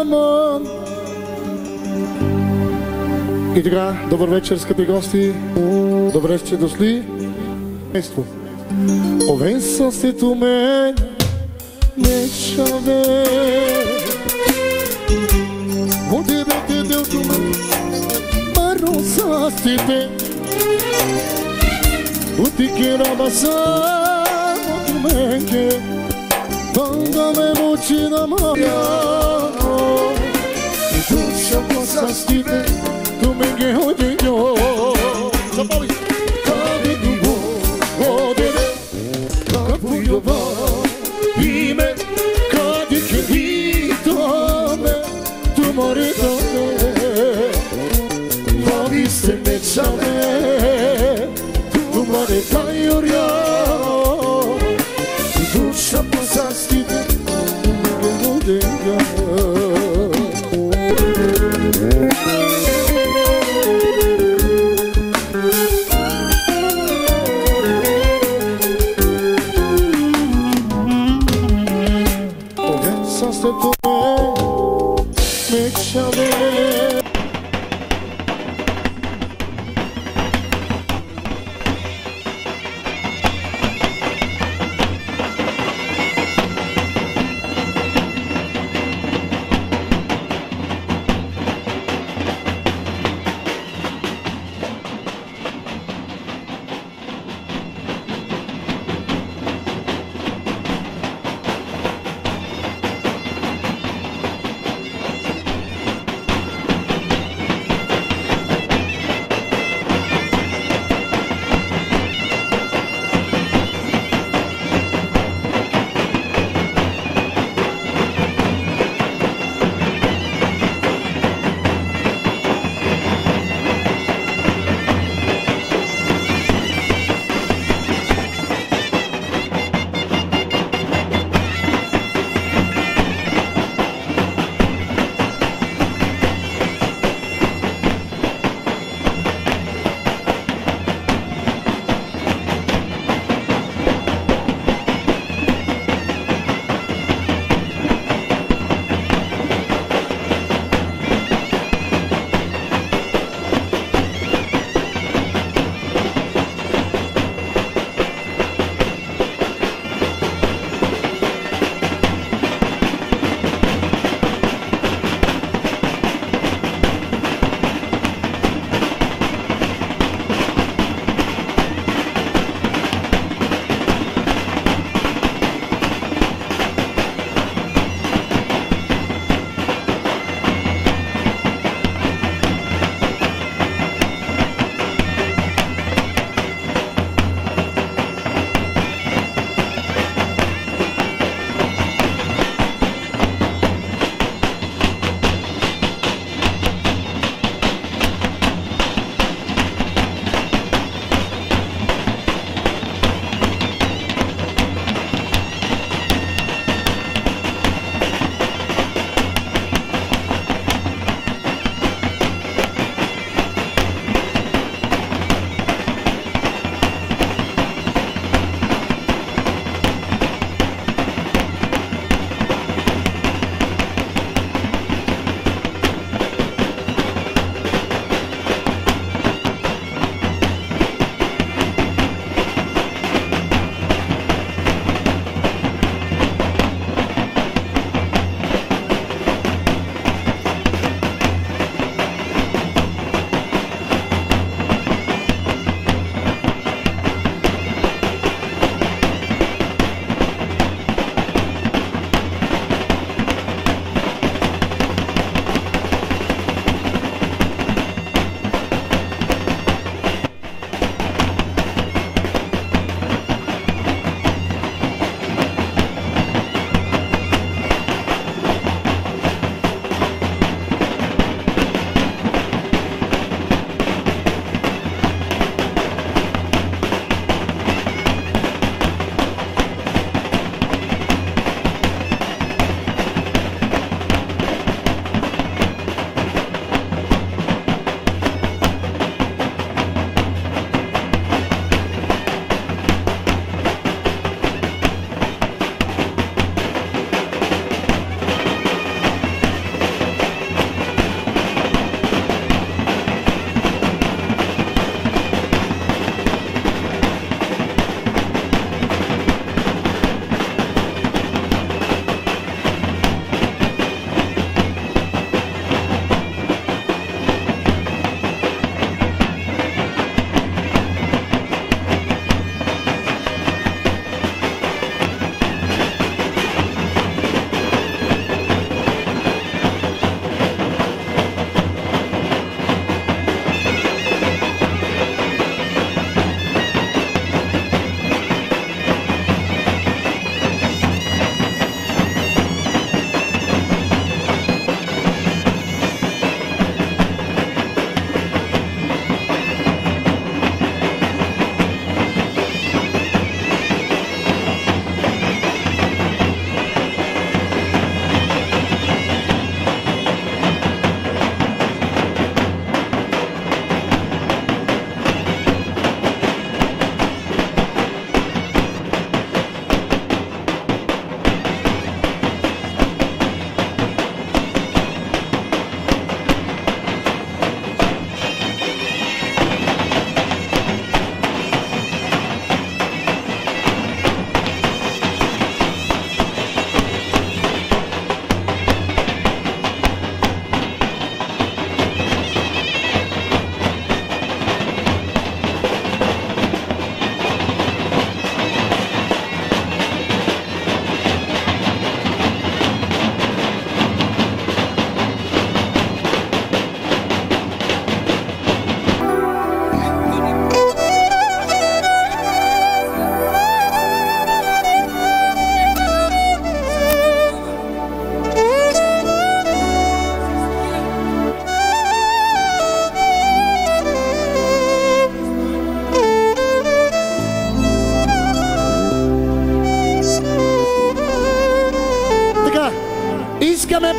Aman И така, добър вечер, скъпи гости. Добре сте дошли. Место. Овен състето мен не шаве. Отидете делто мен, паро състите. Utikira basamo kimenke Tondame mucina mojano Duša posas tipe Tu menge hodinjo Zapali Kavi dugo Odere Kapujova Ime Kadi ke itome Tu mori tome Lovi se me čame beni tanıyor ya.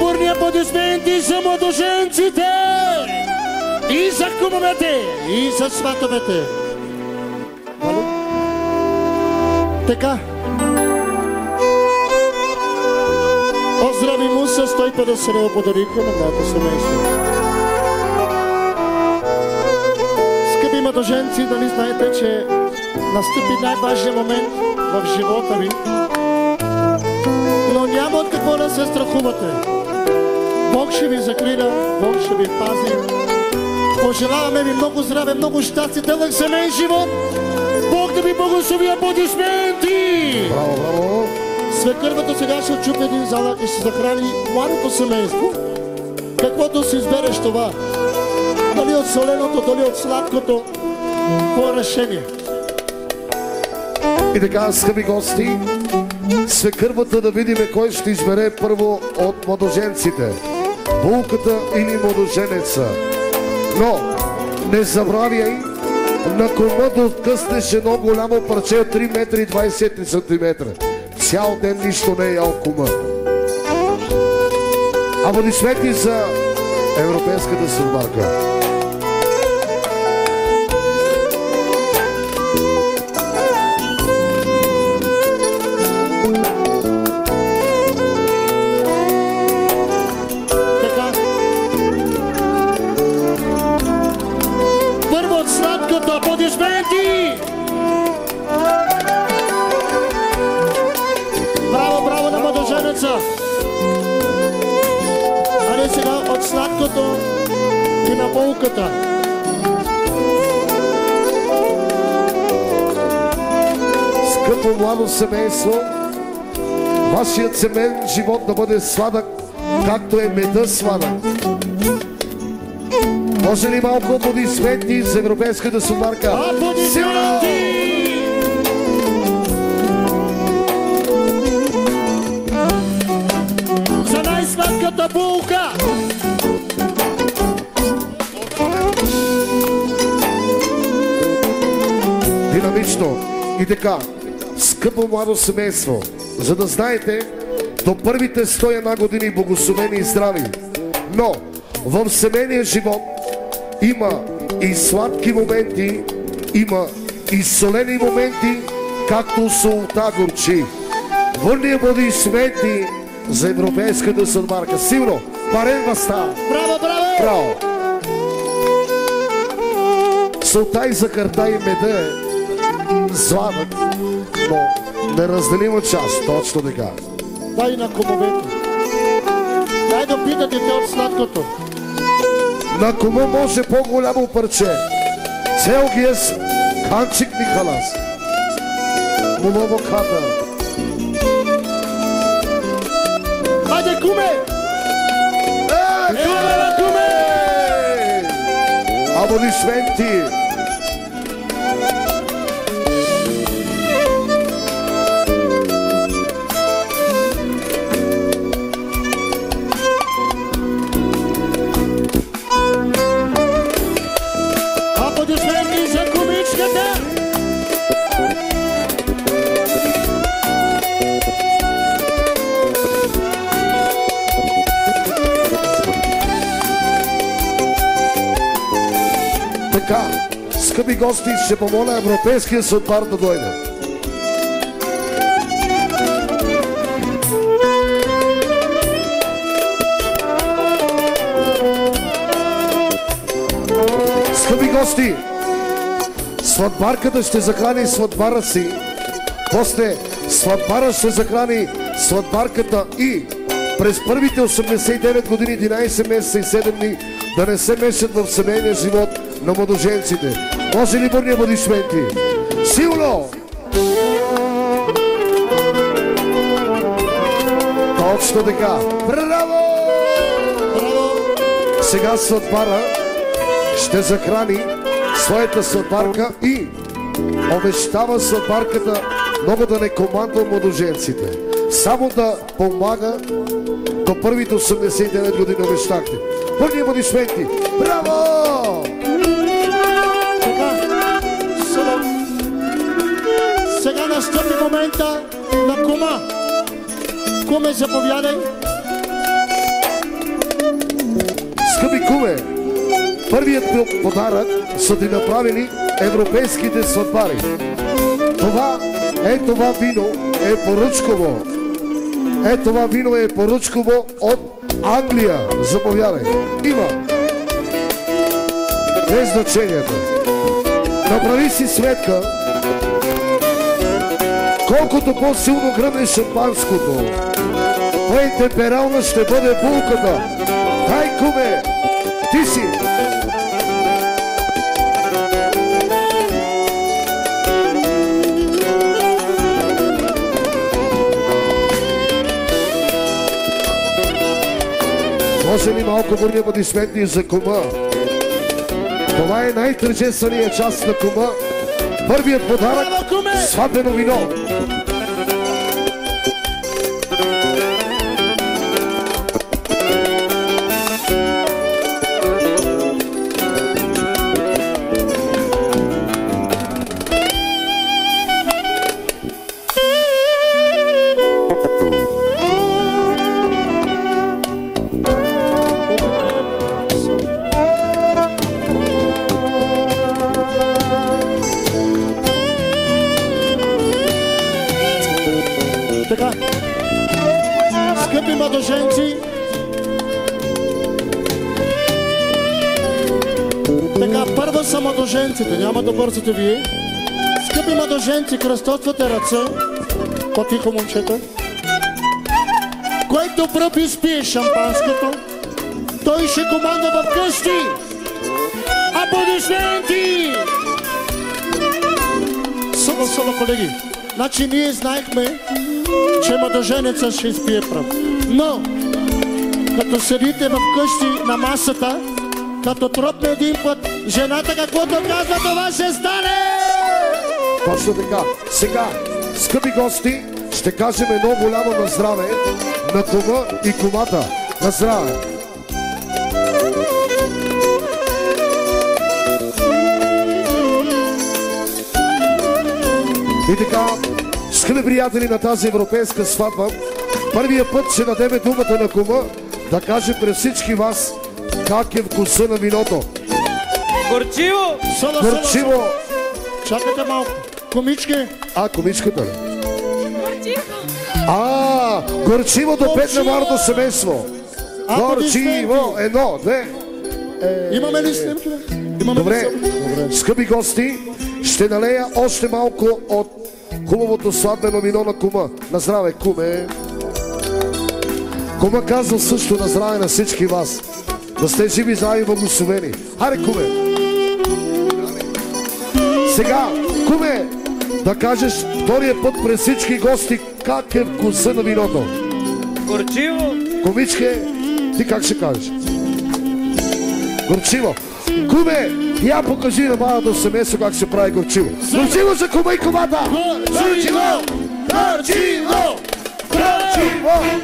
Бурни аплодисменти за младоженците! И за кумовете! И за сватовете! Така. Оздрави му с 150 лева подариха на моето семейство. Скъпи младоженци, дали знаете, че настъпи най-важният момент в живота ви? Но няма от какво да се страхувате. Бог ще ви закриля, Бог ще ви пази. Пожелаваме ви много здраве, много щастие, дълъг семейен живот. Бог да ви благослови аплодисменти! Браво, браво! Свекървата сега ще чупи един залък и ще захрани младото семейство. Каквото си избереш това. Дали от соленото, дали от сладкото. Твое решение. И така, скъпи гости, свекървата да видим кой ще избере първо от младоженците. Булката или младоженеца. Но не забравяй на кома да откъснеш едно голямо парче от 3 метра и 20 см. Цял ден нищо не е ял кума. Аплодисменти за европейската съдбарка. Семейство, вашият семейен живот да бъде сладък, както е меда сладък. Може ли малко аплодисменти за европейската сумарка? Аплодисменти! За най-сладката булка! Динамично. И така, скъпо младо семейство, за да знаете, до първите 101 години благословени и здрави. Но в семейния живот има и сладки моменти, има и солени моменти, както солта горчи. Върни аплодисменти за европейската съдбарка. Сигурно, парен възстава. Браво, браво! Браво! Солта и захарта и меда е сладък, но неразделима част, точно така. Дай на кумовете. Дай да питате те от сладкото. На кому може по-голямо парче? Цел ги е с Канчик Николас. Молово ката. Хайде, куме! Е, Еле, куме! Аплодисменти! Аплодисменти скъпи гости, ще помоля Европейския съдбар да дойде. Скъпи гости, сватбарката ще захрани сватбара си, после сватбара ще захрани сватбарката и през първите 89 години, 11 месеца и 7 дни да не се мешат в семейния живот на младоженците. Може ли бърни аплодисменти? Силно! Точно така. Браво! Браво! Сега сватбара ще захрани своята сватбарка и обещава сватбарката много да не командва младоженците. Само да помага до първите 89 години обещахте. Първи аплодисменти! Браво! Момента на кума. Куме, заповядай. Скъпи куме, първият подарък са ти направили европейските сватбари. Това е това вино е поръчково. Е това вино е поръчково от Англия. Заповядай. Има. Без значението. Направи си сметка колкото по-силно гръмне шампанското, по-интемперална ще бъде булката. Дай, куме, ти си. Може ли малко бурни аплодисменти за кума? Това е най-тържественият част на кума. Първият подарък – сватено вино. Бързате вие. Скъпи младоженци, кръстосвате ръце, по-тихо момчета. Който пръв изпие шампанското, той ще команда в къщи. Аплодисменти! Само, само, колеги. Значи ние знаехме, че младоженеца ще изпие пръв. Но, като седите в къщи на масата, като тропне един път, жената каквото казва, това ще стане! Точно така. Сега, скъпи гости, ще кажем едно голямо на здраве на кума и кумата. На здраве! И така, скъпи приятели на тази европейска сватба, първия път ще дадеме думата на кума да каже през всички вас как е вкуса на виното. Горчиво! Сала, Горчиво! сала. Чакайте малко. Комички, А, комичката ли? А, горчиво до пет на младото семейство. Горчиво! Едно, две. имаме ли снимки? Имаме Добре, снимки? скъпи гости, ще налея още малко от хубавото сладбено вино на кума. На здраве, куме! Кума казва също на здраве на всички вас. Да сте живи, здрави и благословени. Хайде, куме! Сега, куме, да кажеш втория път през всички гости как е вкуса на виното. Горчиво! Комичке, ти как ще кажеш? Горчиво. Куме, я покажи на малото семейство как се прави горчиво. Горчиво за кума и кумата! Горчиво! Горчиво! Горчиво!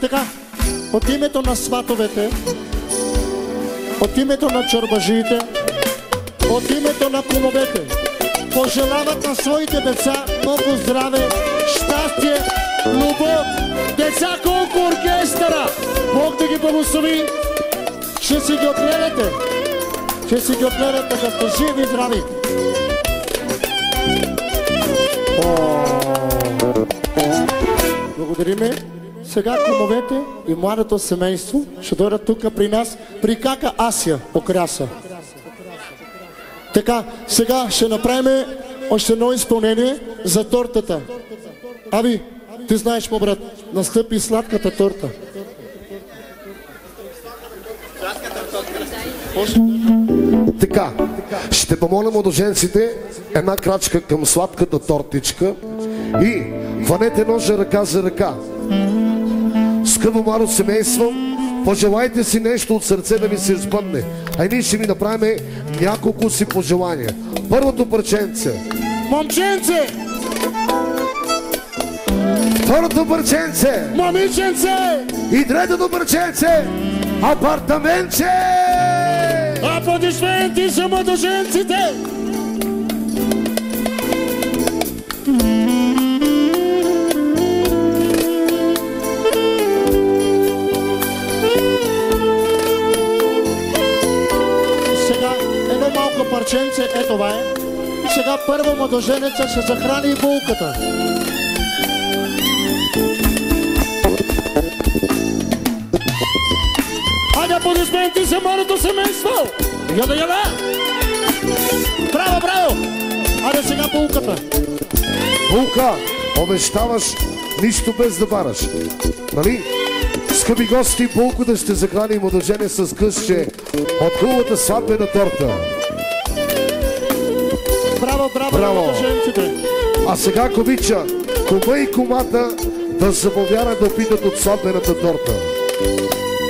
Така, от името на сватовете, от името на чорбажиите, от името на кумовете, пожелават на своите деца много здраве, щастие, любов. Деца колко оркестъра! Бог да ги благослови! Ще си ги отгледате! Ще си ги отгледате да сте живи и здрави! Благодариме. Сега кумовете и младото семейство ще дойдат тук при нас, при кака Асия Окраса. Така, сега ще направим още едно изпълнение за тортата. Аби, ти знаеш, му брат, настъпи сладката торта. Така, ще помоля младоженците една крачка към сладката тортичка и ванете ножа ръка за ръка. Скъпо младо семейство, пожелайте си нещо от сърце да ви се сбъдне. А ние ще ви направим няколко си пожелания. Първото парченце. Момченце! Второто парченце. Момиченце! И третото парченце. Апартаментче! Аплодисменти за младоженците! Това е. И сега първо младоженеца ще захрани и булката. Айде аплодисменти за моето семейство! Яда, яда! Браво, браво! Айде сега булката. Булка, обещаваш нищо без да бараш. Нали? Скъпи гости, булката ще захрани младожене с късче от хубавата сватбена торта. Браво, браво, Браво. А сега комича, кума и кумата да заповядат да опитат от сватбената торта.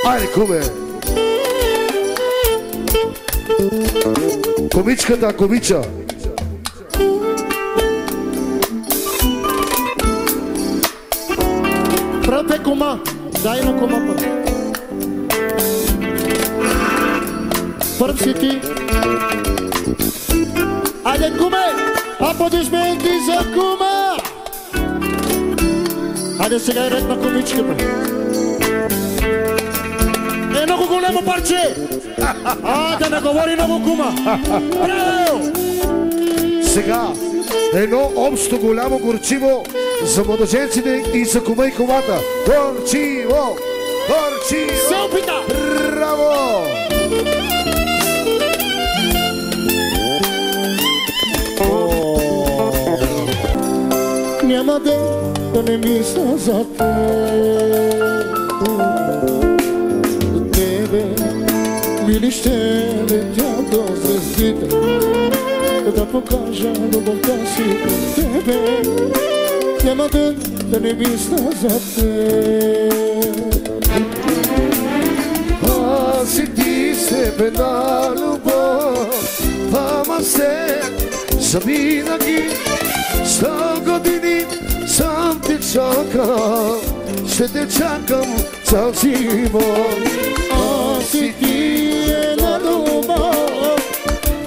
Айде, куме! Комичката, комича! Прате кома. Дай на кома. Първ си ти. Айде, куме! Аплодисменти за кума! Айде сега е ред на комичката. Е, много голямо парче! А, да не говори много кума! Браво! Сега едно общо голямо горчиво за младоженците и за кума и кумата. Горчиво! Горчиво! Се опита! Браво! Да не мисля за теб. За тебе, мили ще летя до звездите, да покажа любовта си към тебе. Няма ден да не мисля за теб. Аз и ти себе на любов, чакал, ще те чакам цял живот. Аз и ти е на любов,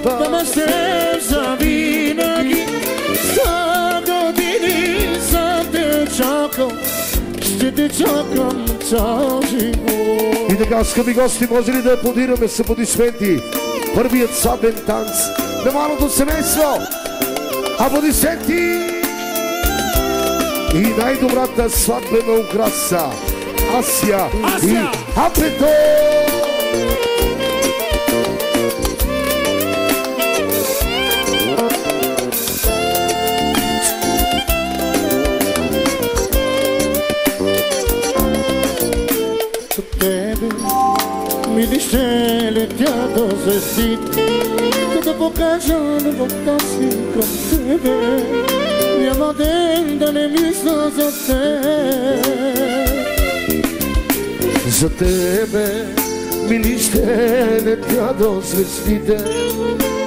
да ме се завинаги. За години съм те чакал, ще те чакам цял живот. И така, скъпи гости, може ли да аплодираме с аплодисменти първият сватбен танц на малото семейство? Аплодисменти! И най-добрата сватбена украса Асия, Асия! и Апето! От тебе мили ще летя до звездите, за да покажа любовта си към тебе. Няма ден да не мисля за теб. За тебе, мили ще летя до звездите,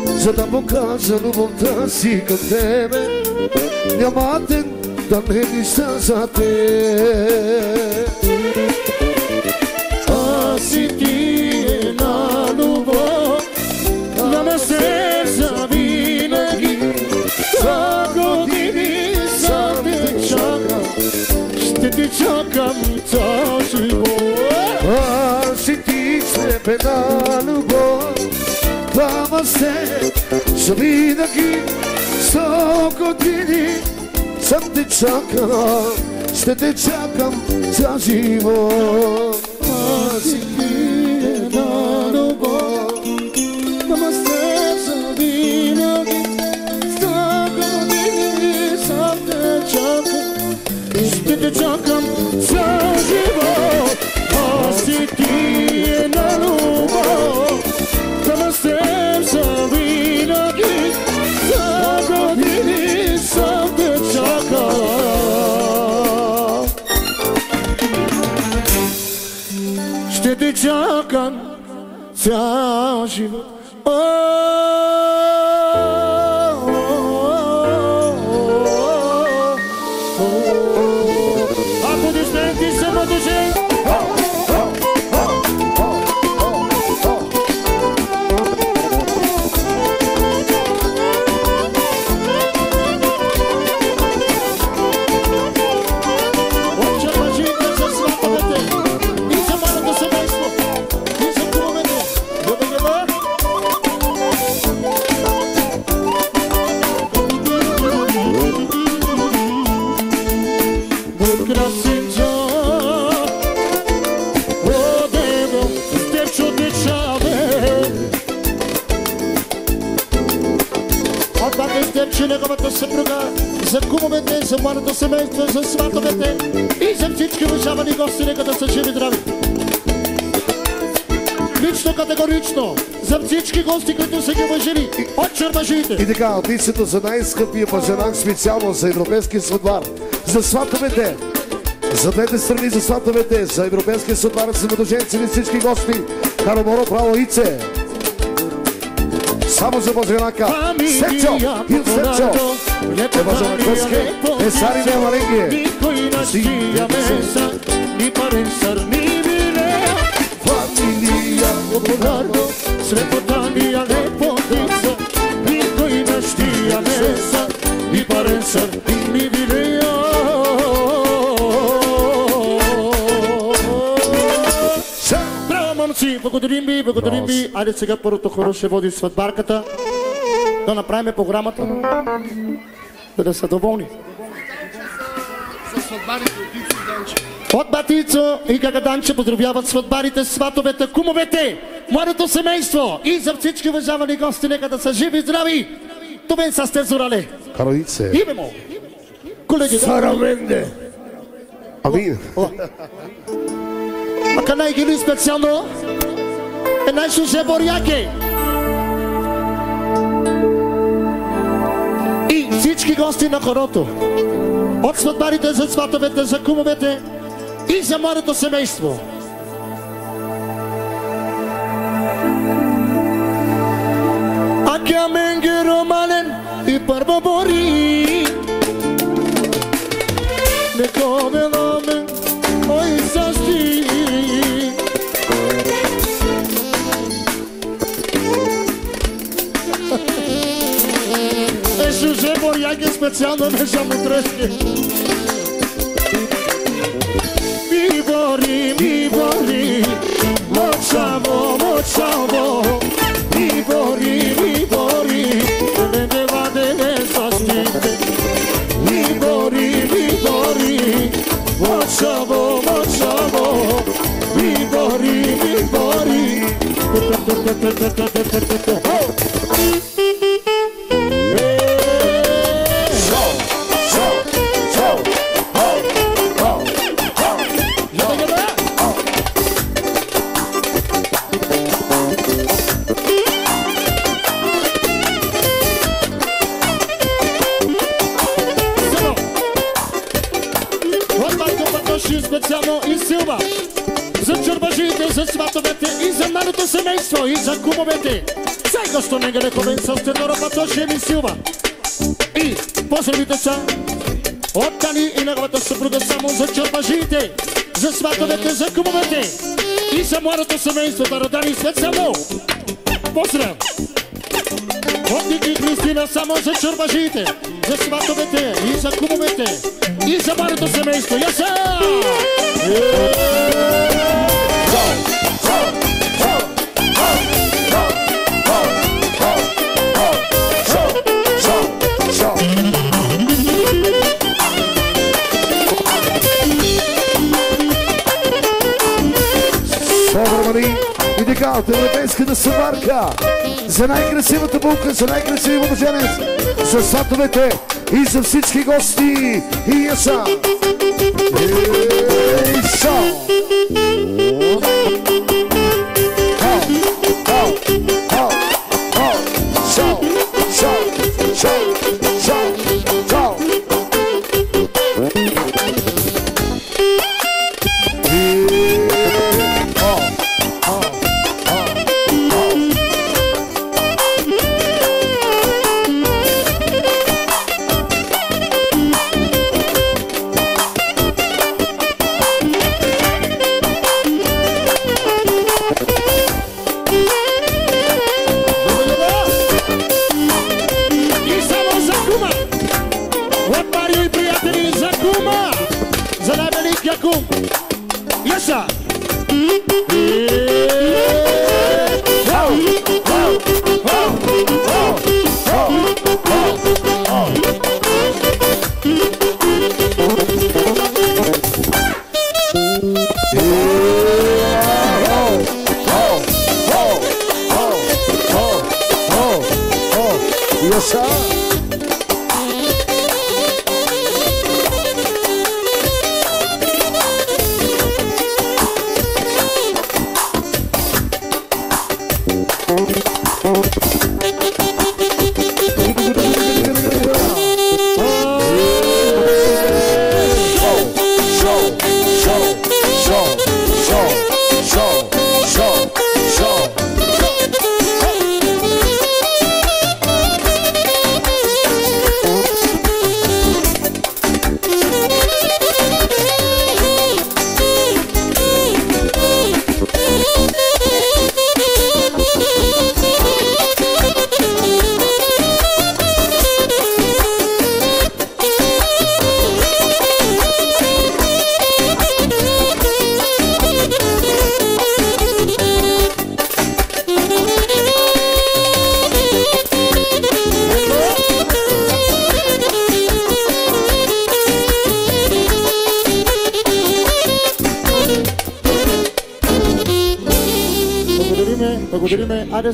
за да покажа любовта си към тебе. Няма ден да не мисля за теб. Ти с една любов, двама сте завинаги, сто години съм те чакал, ще те чакам цял живот. Аз и Ще те чакам всички гости, които са ги уважили от чермажите. И така, отличното за най-скъпия мъженак, специално за европейския съдбар, за сватовете, за двете страни за сватовете, за европейския съдбар, за мъдоженци и всички гости, Кароморо право Ице. Само за мъженака, Сечо, Ил Сечо, е мъженакоске, е Сари. Никой тия меса, ни парен сър, ни вилея, Фамилия, Леопарdo, Svetotania lepotica, Никой на тия меса, ни парен сър, ни вилея. Ша! Браво, момци! Благодарим ви, благодарим ви. Айде сега първото хора ще води сватбарката. Да направим програмата. За да са доволни. От Батицо и Гагаданче поздравяват сватбарите, сватовете, кумовете, младото семейство и за всички уважавани гости, нека да са живи и здрави. Това е с Тезорале. Каро Ице. Име му. Колеги. Сараменде. Амин. Мака най-гили специално е най-шуше Боряке. И всички гости на хорото. От сватбарите за сватовете, за кумовете и за младото семейство. И първо бори. Не ковеламе, ой, сащи. Е, шуше боряки специално не са мутрешки. Oh! Що не греко бен с Тенора Патоши и Силва. И поздравите са от Тани и неговата съпруга само за чурбажите, за сватовете, за кумовете и за младото семейство. Дародани свет само. Поздрав! От Ники и Кристина само за чурбажите, за сватовете и за кумовете и за младото семейство. Яса! Собърмани от европейската събарка за най-красивата булка, за най-красивия младоженец, за сватовете и за всички гости. И яса! Ей,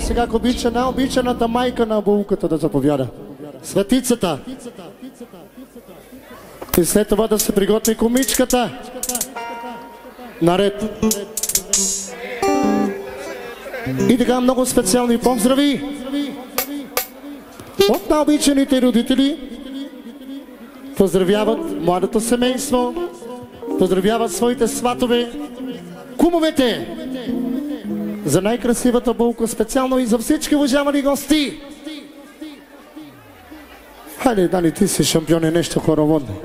сега, ако обича най-обичаната майка на булката да заповяда. Светицата. И след това да се приготви комичката. Наред. И така много специални поздрави от най-обичаните родители. Поздравяват младото семейство. Поздравяват своите сватове. Кумовете. За най-красивата булка специално и за всички уважавани гости. Хайде, Дани, ти си шампион и нещо хороводно.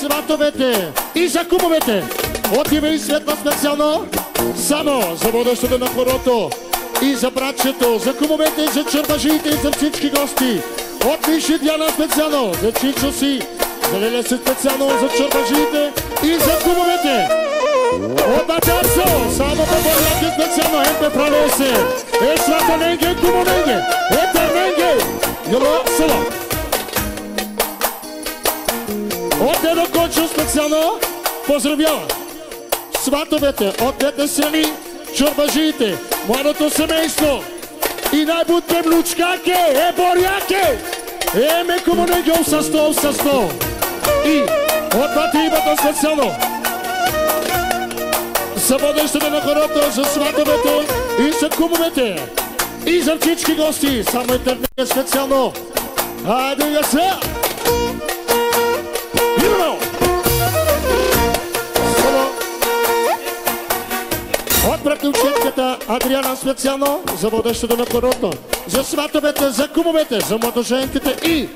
Чорбажите и за кумовете. От име и светла специално, само за водещото на хорото и за братчето, за кумовете, за чорбажите и за всички гости. От Миши Диана специално, за Чичо си, за Леля си специално, за чорбажите и за кумовете. От Батарсо, само по Борляки специално, емпе пралосе. Е, свата ненге, кумо ненге, е, търненге. Йело, село. От Дедо Кончо специално поздравява сватовете от двете страни, чорбажиите, младото семейство и най-будте млучкаке, е боряке, е ме комунегел със стол, със стол. И от двата имата специално за водещите на хорото, за сватовете и за кумовете. И за всички гости, само интернет специално. Айде я от братовчетката Адриана специално за водещето на хорото, за сватовете, за кумовете, за младоженките и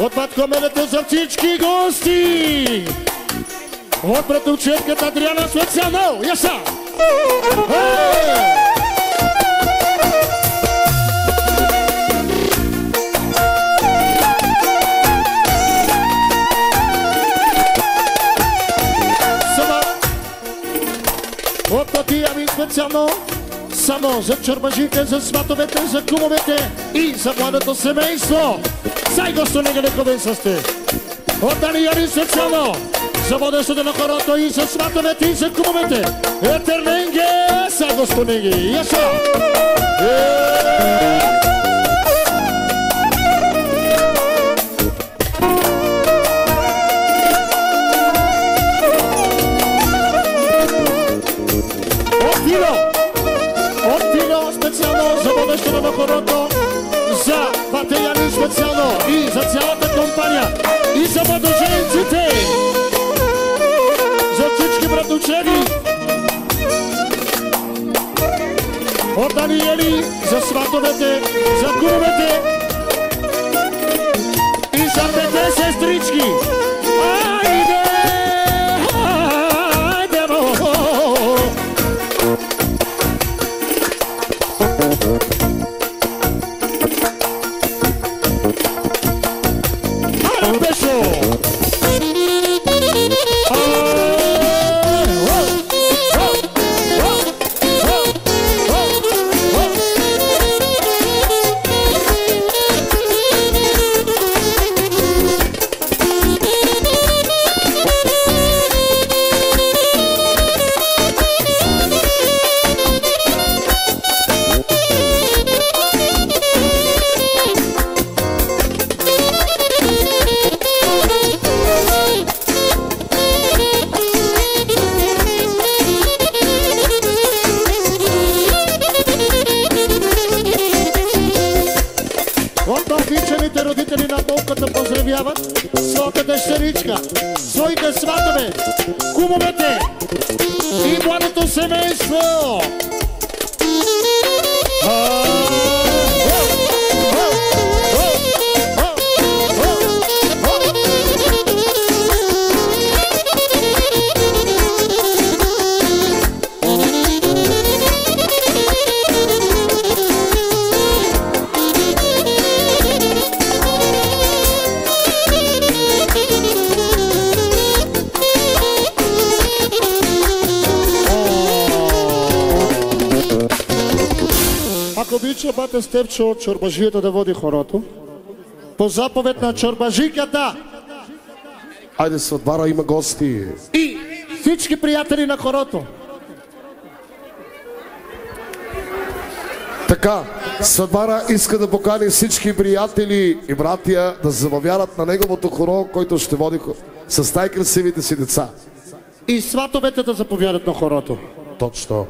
от баткоменете за всички гости! От братовчетката Адриана специално! Яса! Е! Татиями специално само за чорбажите, за сватовете, за кумовете и за младото семейство. Сай госто нега нековен са сте. От Данияни специално за водещото на хорото и за сватовете и за кумовете. Етерненге, са госто неги. Яса! Е! Хорото, за Батеяни специално и за цялата компания и за младоженците, за всички братовчени, от Даниели, за сватовете, за кумовете и за пете сестрички. Бате Степчо чорбажията да води хорото, по заповед на чорбажиката Айде сватбара има гости. и всички приятели на хорото. Така, Сватбара иска да покани всички приятели и братия да забавярат на неговото хоро, който ще води с най-красивите си деца. И сватовете да заповядат на хорото. Точно.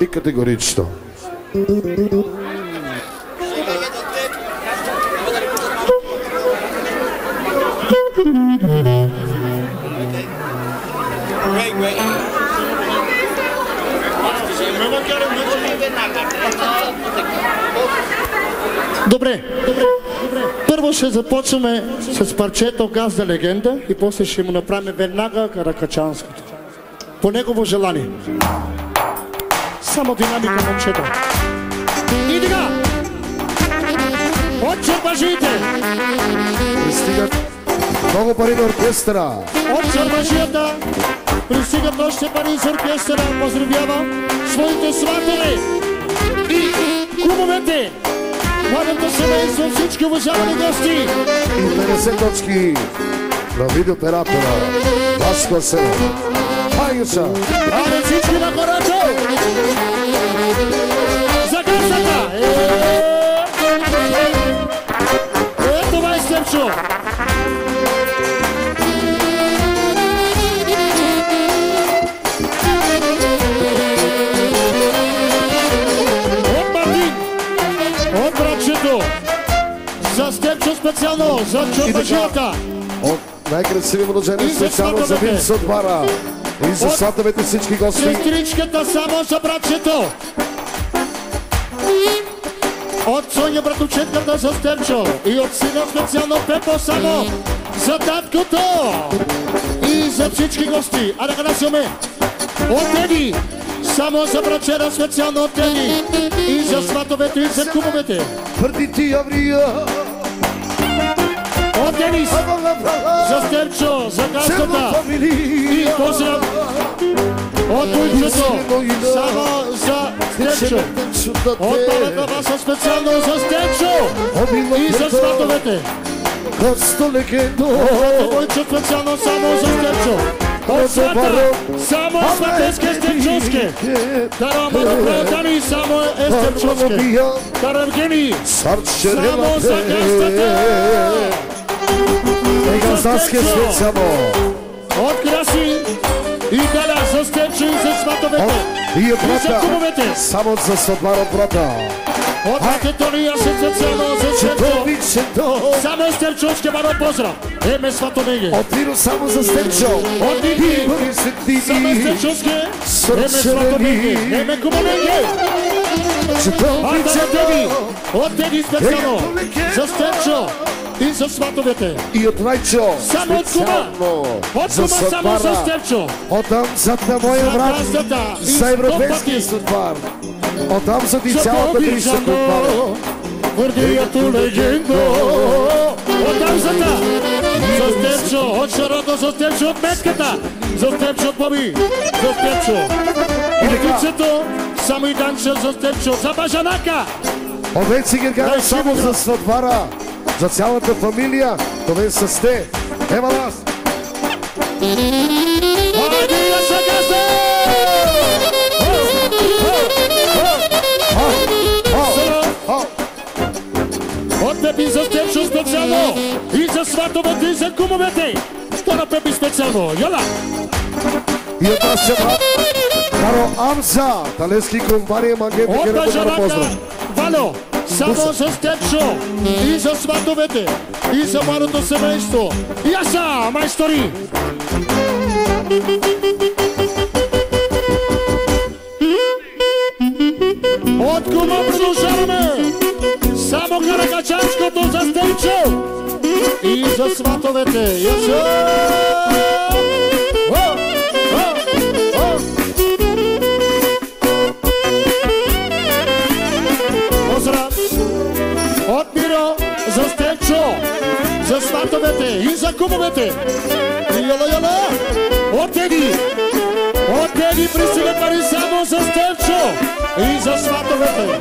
И категорично. Добре. Първо ще започваме с парчето Газ за легенда и после ще му направим веднага Каракачанското. По негово желание. Само динамика, момчета. И така. От чербажите, Пристигат много пари на оркестъра. от чербажията, пристигат още пари за оркестъра. Поздравявам своите сватове и кумовете. Младото семейство, всички уважавани гости. И 50 точки на видеооператора. Васко Асенов. Хайгеша. Абе всички на хорото! За гасата! Е, е, това е Степчо! Братчето! За Степчо специално! За чорбачията! От най-красиви роджени И за специално за. Винс от Бара. И за сватовете всички гости. Сестричката само за братчето. От Соня братовчетката за Стерчо и от сина специално Пепо само за таткото и за всички гости. А да гласуваме от Еди, само за брачера специално от Еди и за сватовете и за кумовете. Твърди ти, Аврия. От Денис, за Стерчо, за гастата и поздрав от Бойчето, само за Стерчо. От бабата Васа специално за Стенчо и за сватовете. Госто легендо. От Бойчо специално само за Стенчо. От свата само сватенски Стенчовски. Дарам Дани само е Стенчовски. Дарам Гени само за гастата. Газанския свет само. От Краси и Галя за Стенчо и за сватовете. И за брата. кумовете. Само за сватбар от брата. От Македония се специално за. Чудовището. Само Стенчовски баро поздрав. Еме сватовеге. От Вино само за Стенчо. От Ники. Ти. Саме Стенчовски. Еме ми. Еме кумовеге. А за Теди. Чудовището. От Теди специално. За Стенчо. И за сватовете. И от Райчо. Само от кума. От кума само за. Стенчо. Отдам зад на моя брат. И За европейския сто сватбар. Отдам за ти пъти. цялата отбара. по-обичано. Гордието легендо. От Амзата. За Стенчо. От Шарото. За Стенчо от Метката. За Стенчо от Боби. За Стенчо. И От Кицето. Само и Данчо за Стенчо. За Бажанака. Овен Цигергара само за сватбара. За цялата фамилия. Това е с те. Ема нас. Хайде я за Стенчо специално и за сватовете и за кумовете. Втора Пепи специално. Йола! И от нас ще брат. Каро Амза. Талески компания Магент От Герето да Бажанака. поздрав. Вало. само за Степчо, и за сватовете, и за младото семейство. Яса, майстори! От кума продължаваме! Само Каракачанското за Степчо! И за сватовете! Яса! Сватовете и за кумовете. И яла, яла! От Еди! От Еди пристига пари само за Степчо и за сватовете.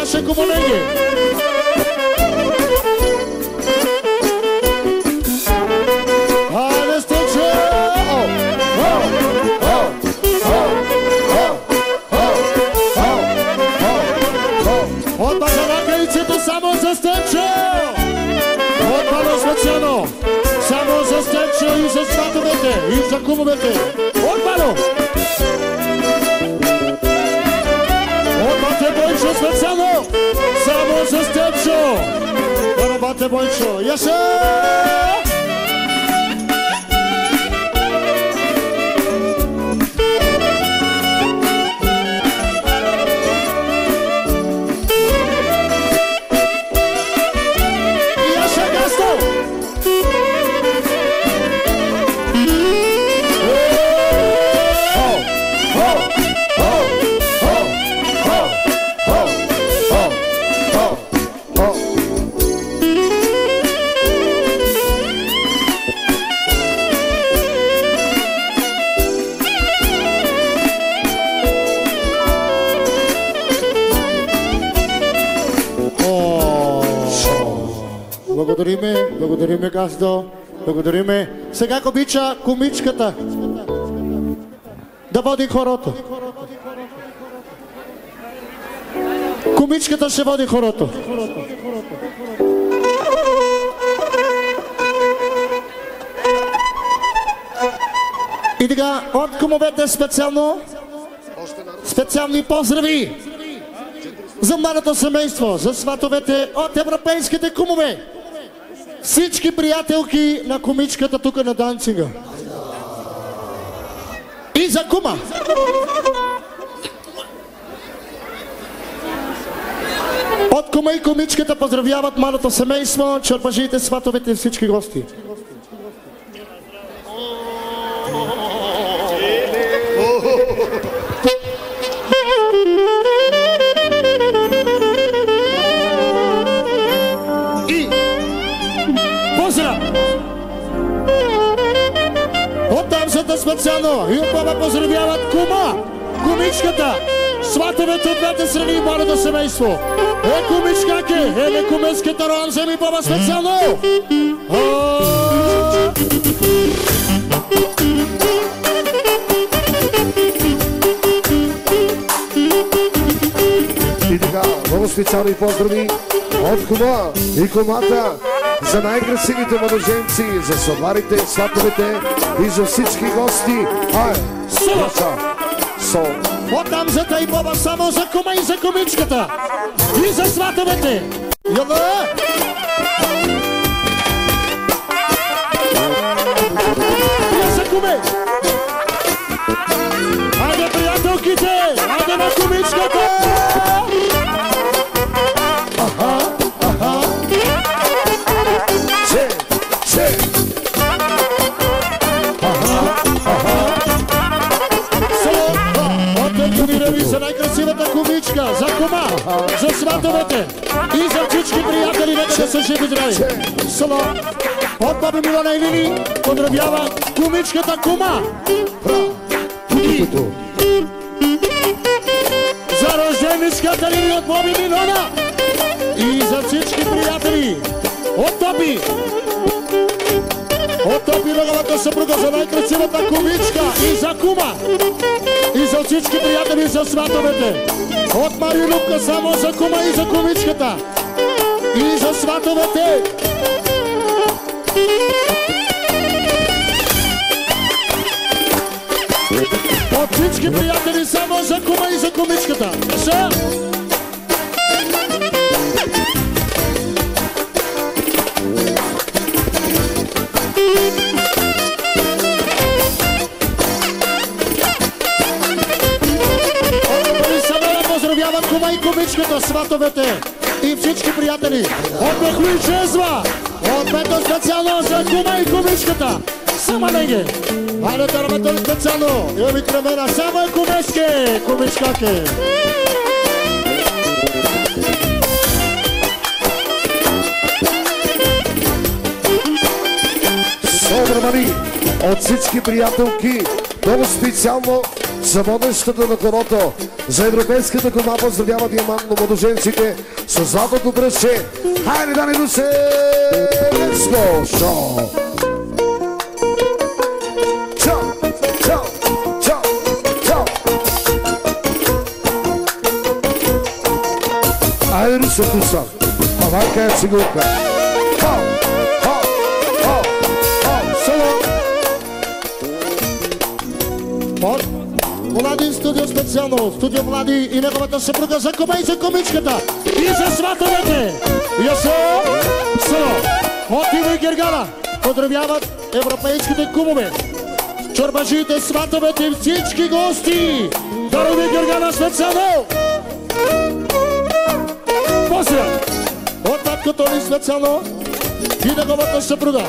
Яше кумовеги! Сватовете, и за кумовете! От Пано! От Бате Бойчо Свецено! Само за Стенчо! От Бате Бойчо! Яше Благодариме, благодариме, Газдо. Благодариме. Сега ако обича комичката да води хорото. Комичката ще води хорото. И така, от кумовете специално, специални поздрави за младото семейство, за сватовете от европейските кумове. Всички приятелки на комичката тук на Данцинга. И за кума. От кума и комичката поздравяват младото семейство, черпажите, сватовете и всички гости. Двете страни и младото семейство. Е, кумичкаке, е, не кумеската рон, вземи баба специално! И така, много специални поздрави от кума и кумата за най-красивите младоженци, за сватбарите, сватовете и за всички гости. Ай, Яша, Со, От дамзата и баба само за кума и за кумичката. И за сватовете. Яла! И за куме. Айде, приятелките! Айде на кумичката! Кума, за сватовете и за всички приятели, нека да са живи здрави. Само от баби Милона и Лили поздравява кумичката кума. За рождениската Лили от Боби Милона и за всички приятели от Топи. От Топи неговата съпруга за най-красивата кумичка и за кума. И за всички приятели за сватовете. От Мари Любка само за кума и за кумичката. И за сватовете. От всички приятели само за кума и за кумичката. Са! Кумичката, сватовете и всички приятели от Бехуи Чезва, от Мето специално за кума и кумичката. Сама неге. Да работим специално. Еви кремена, само е кумешке, кумичкаке. Собрани от всички приятелки, много специално за водещата на корото, за европейската кома поздравява диамантно младоженците с златото бръще. Хайде, дами душе! Let's go, show! Айде, Русе, туса! Паварка е цигулка! Студио специално, студио Млади и неговата съпруга за кома и за комичката. И за сватовете. Ясо, село, от Иво и Гергана. Поздравяват европейските кумове, чорбажите, сватовете и всички гости. Дарови Гергана специално. После, от таткото ни специално. И неговата съпруга,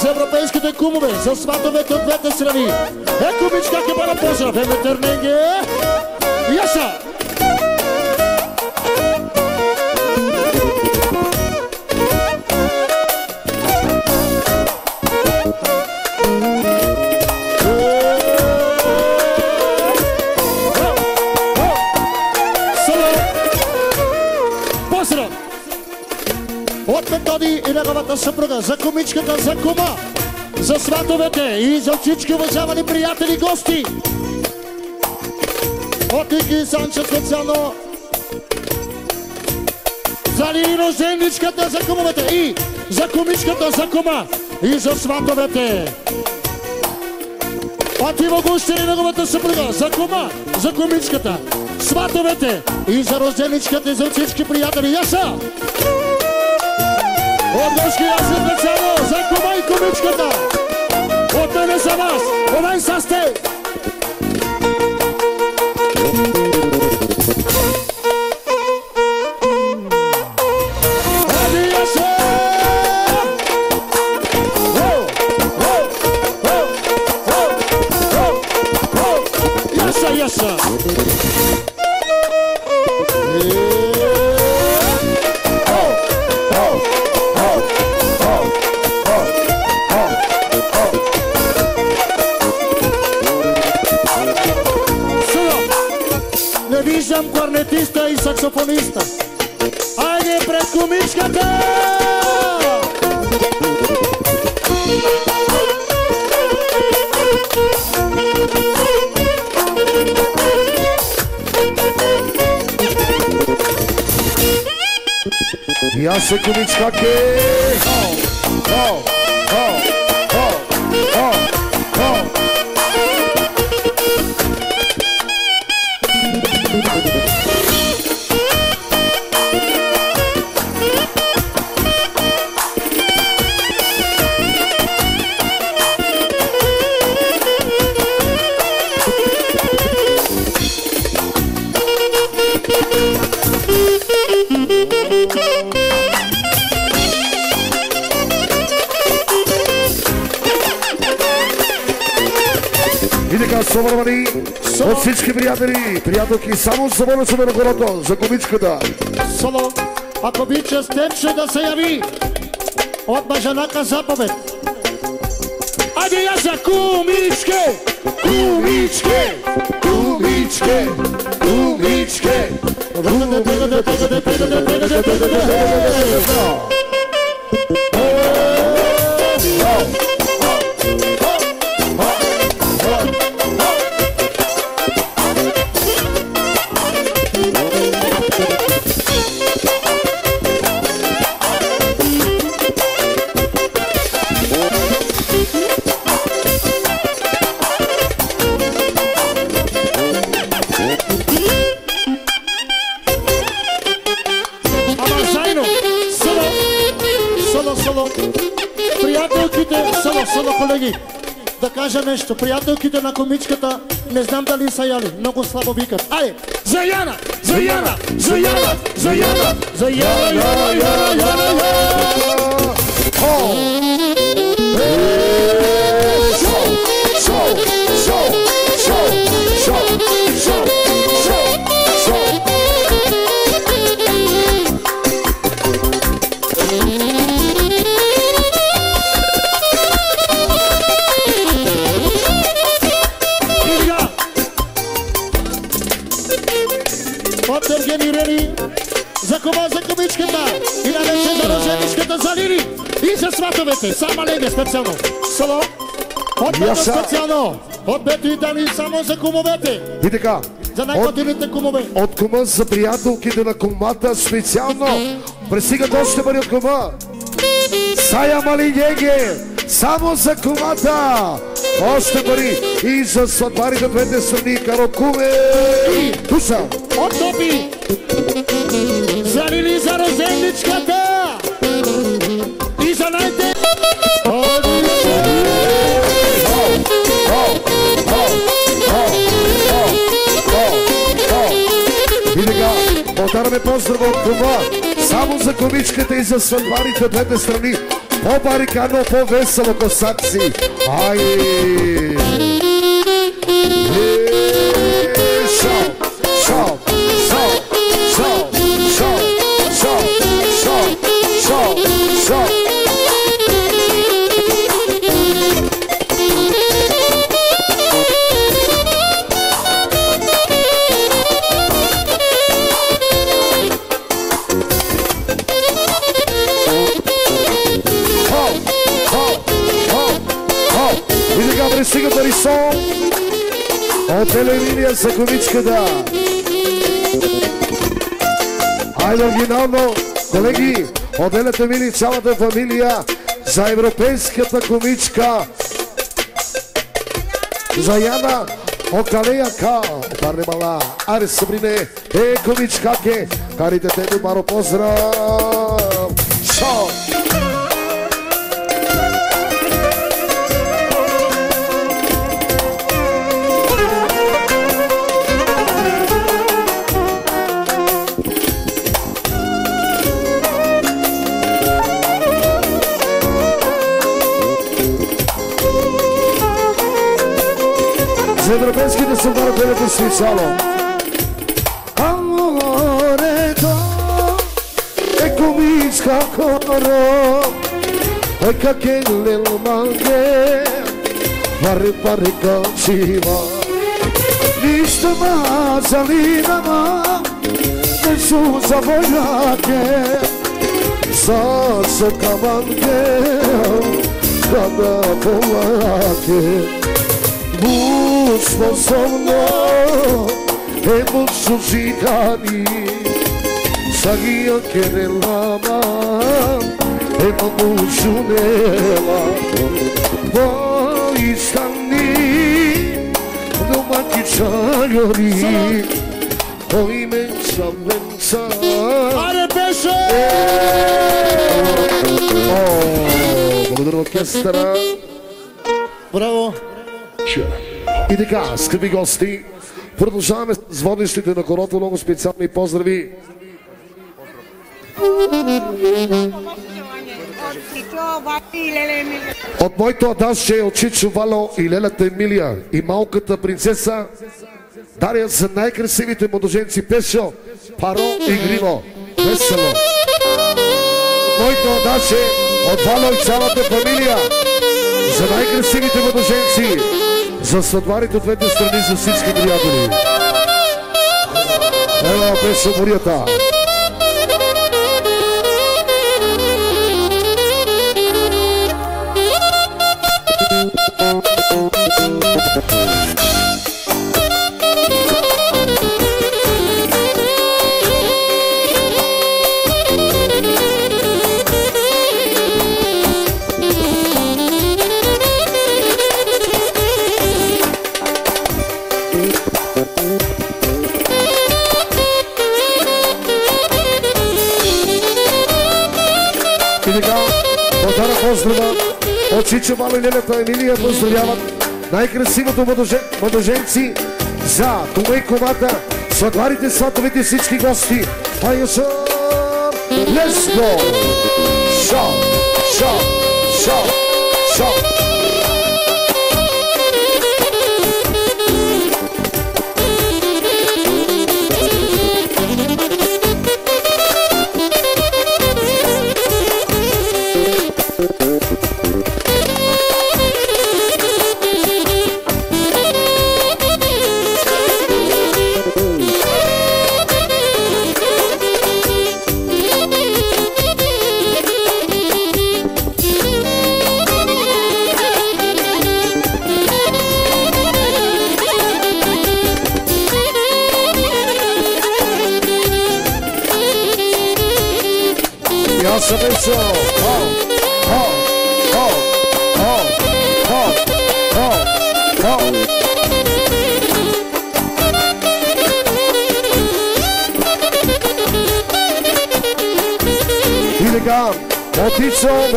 за европейските кумове, за сватовете от двете страни. Е, кумич, как е бара поздрав? Е, метърненге! Яса! Неговата съпруга, за комичката, за кума, за сватовете и за всички уважавани приятели гости. От Ики Санчо специално за Лино Зеничката, за кумовете и за комичката, за кума и за сватовете. От Иво Гущер и неговата съпруга, за кума, за комичката, сватовете и за рожденичката и за всички приятели. Яса! От Гошки е специално за кума и кумичката. От мене за вас. Овен са сте. Я се комичка ке! Хао! Хао! Хао! От всички приятели, приятелки, само за волята на горото, за комичката. Соло, ако обича степче да се яви от мъжанака заповед. Айде я за кумичке! Кумичке! Кумичке! Кумичке! Ама кажа нещо. Приятелките на комичката, не знам дали са яли, много слабо викат. Айде, за Яна, за Яна, за Яна, за Яна, за Яна, Яна, Яна, Яна, Яна. Сватовете. Сама Лене специално. Соло. От Бето Яса. специално. От Бето и Дани само за кумовете. И така, За от, най-готините кумове. от кума за приятелките на кумата специално пристигат още пари от кума. Сая Малигеге, само за кумата. Още пари и за сватбарите от двете страни, каро куме. Туса. От Топи. За Лили за роженичката. Отдараме поздрава от това, само за комичката и за сватбарите от двете страни. По-барикано, по-весело, косакси. Ай! Телевизия за комичката. Айде оригинално, колеги, отделете мили цялата фамилия за европейската комичка. За Яна Окалеяка, парне мала, аре Сабрине, е комичкаке, карите тебе баро поздрав. Zdrowiecki to są bardzo salon. Amore to e comincia coro e cacchelle il manghe pare pare cacciva ma salina ma nessun savoia che sa cada Busco solo e busco gitani Sagio che nella mano e non busco nella Poi stanni non manchi ciagliori Ho immensa mensa Are pesce! Oh, Bravo! И така, скъпи гости, продължаваме с водещите на корото. Много специални поздрави. От моето адасче от Чичо Вало и Лелята Емилия и малката принцеса Дария за най-красивите младоженци Пешо, Паро и Гримо. Весело! Моето адасче от Вало и цялата фамилия за най-красивите младоженци, за сладварите от двете страни, за всички приятели. Ела, без съборията! От Чичо Мало и Лелята Емилия поздравяват най-красивото младоже, младоженци за Тома и Комата, сватварите, сватовете, всички гости. Айо са! Let's go! Шо! Шо! Шо!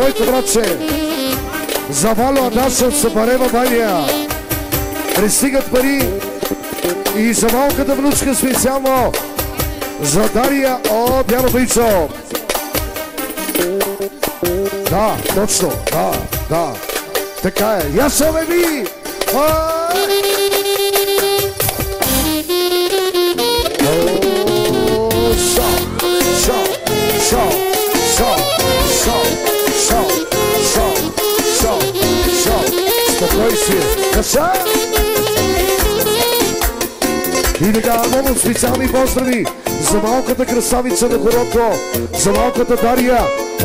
Моите братче, за Вало Адаш от Сапарева Баня. Пристигат пари и за малката внучка специално за Дария от Бяло Бейцо. Да, точно, да, да. Така е. Я съм е ви! Каса! И така, много специални поздрави за малката красавица на хорото, за малката Дария,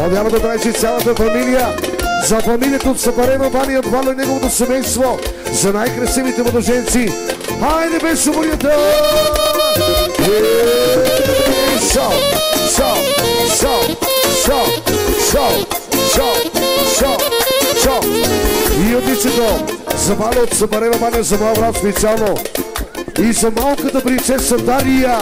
Отдява да драйчи цялата фамилия, за фамилията от Сапарема от Валя неговото семейство, за най-красивите младоженци. Хайде бе шуморията! Шо, шо, шо, шо, шо, шо, шо, шо. И отличето за Валя от Сапарема Бани, за моя брат специално. И за малката принцеса Дария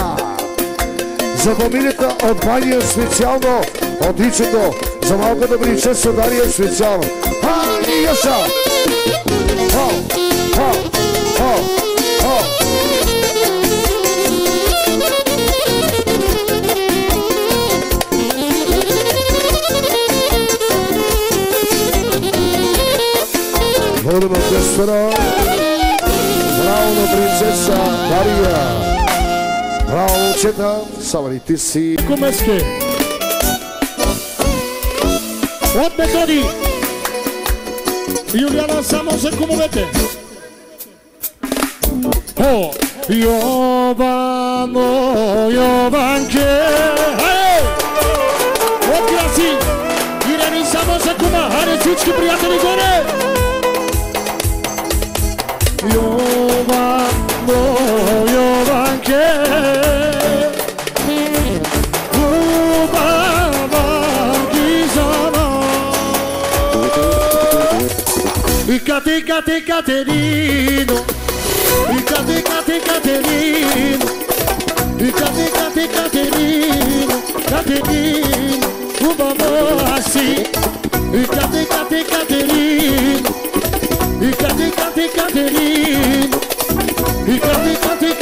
за фамилията от Бания специално отличото за малката принцеса Дария специално. Ани Яша! Оркестъра. Браво на принцеса Дария. Браво, момчета! Савали, ти си... Кумески! От методи! Юлиана само за кумовете! О, Йовано, Cate, Caterino. E Cate, Cate, Caterino. E Cate, Cate, Caterino. Caterino. Um bom assim. E Cate, Cate, Caterino. E Cate, Cate, Caterino. E Cate, Cate,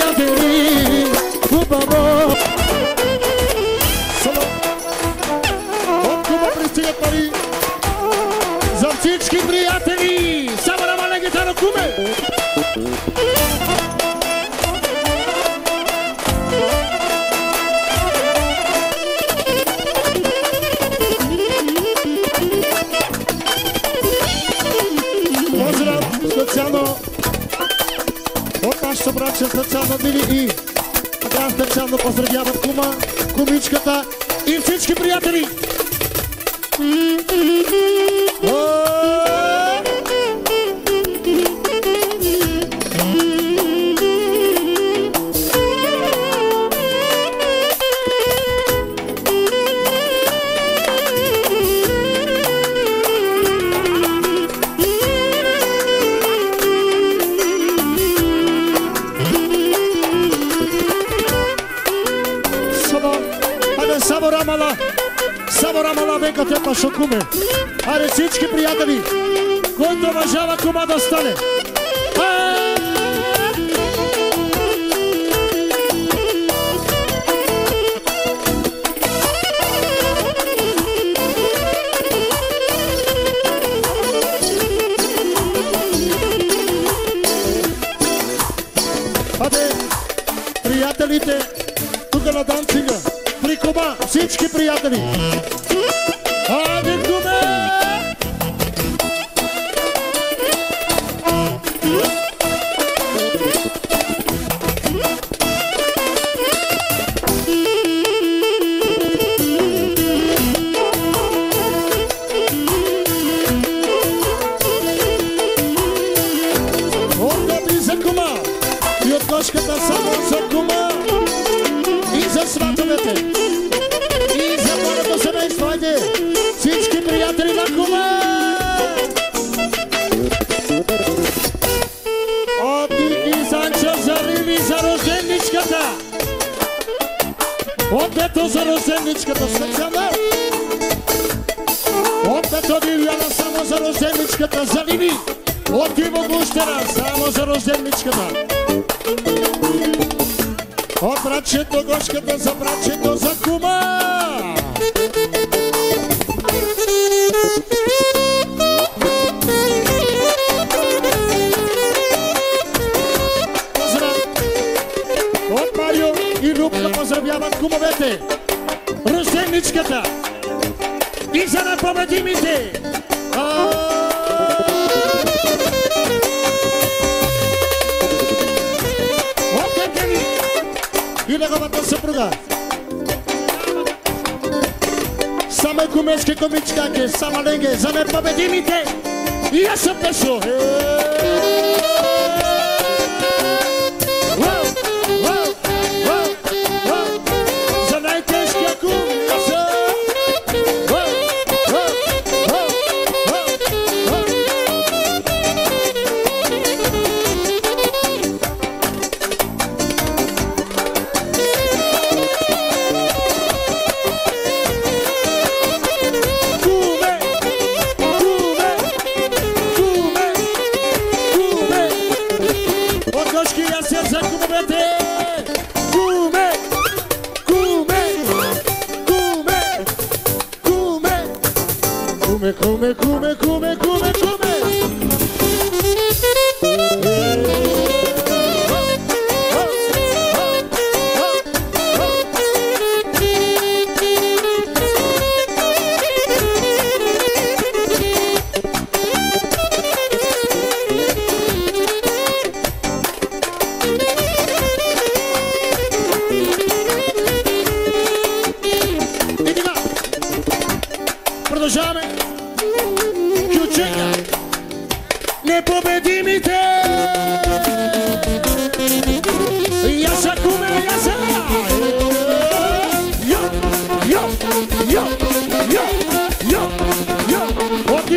кумичката и всички приятели! Just stunning.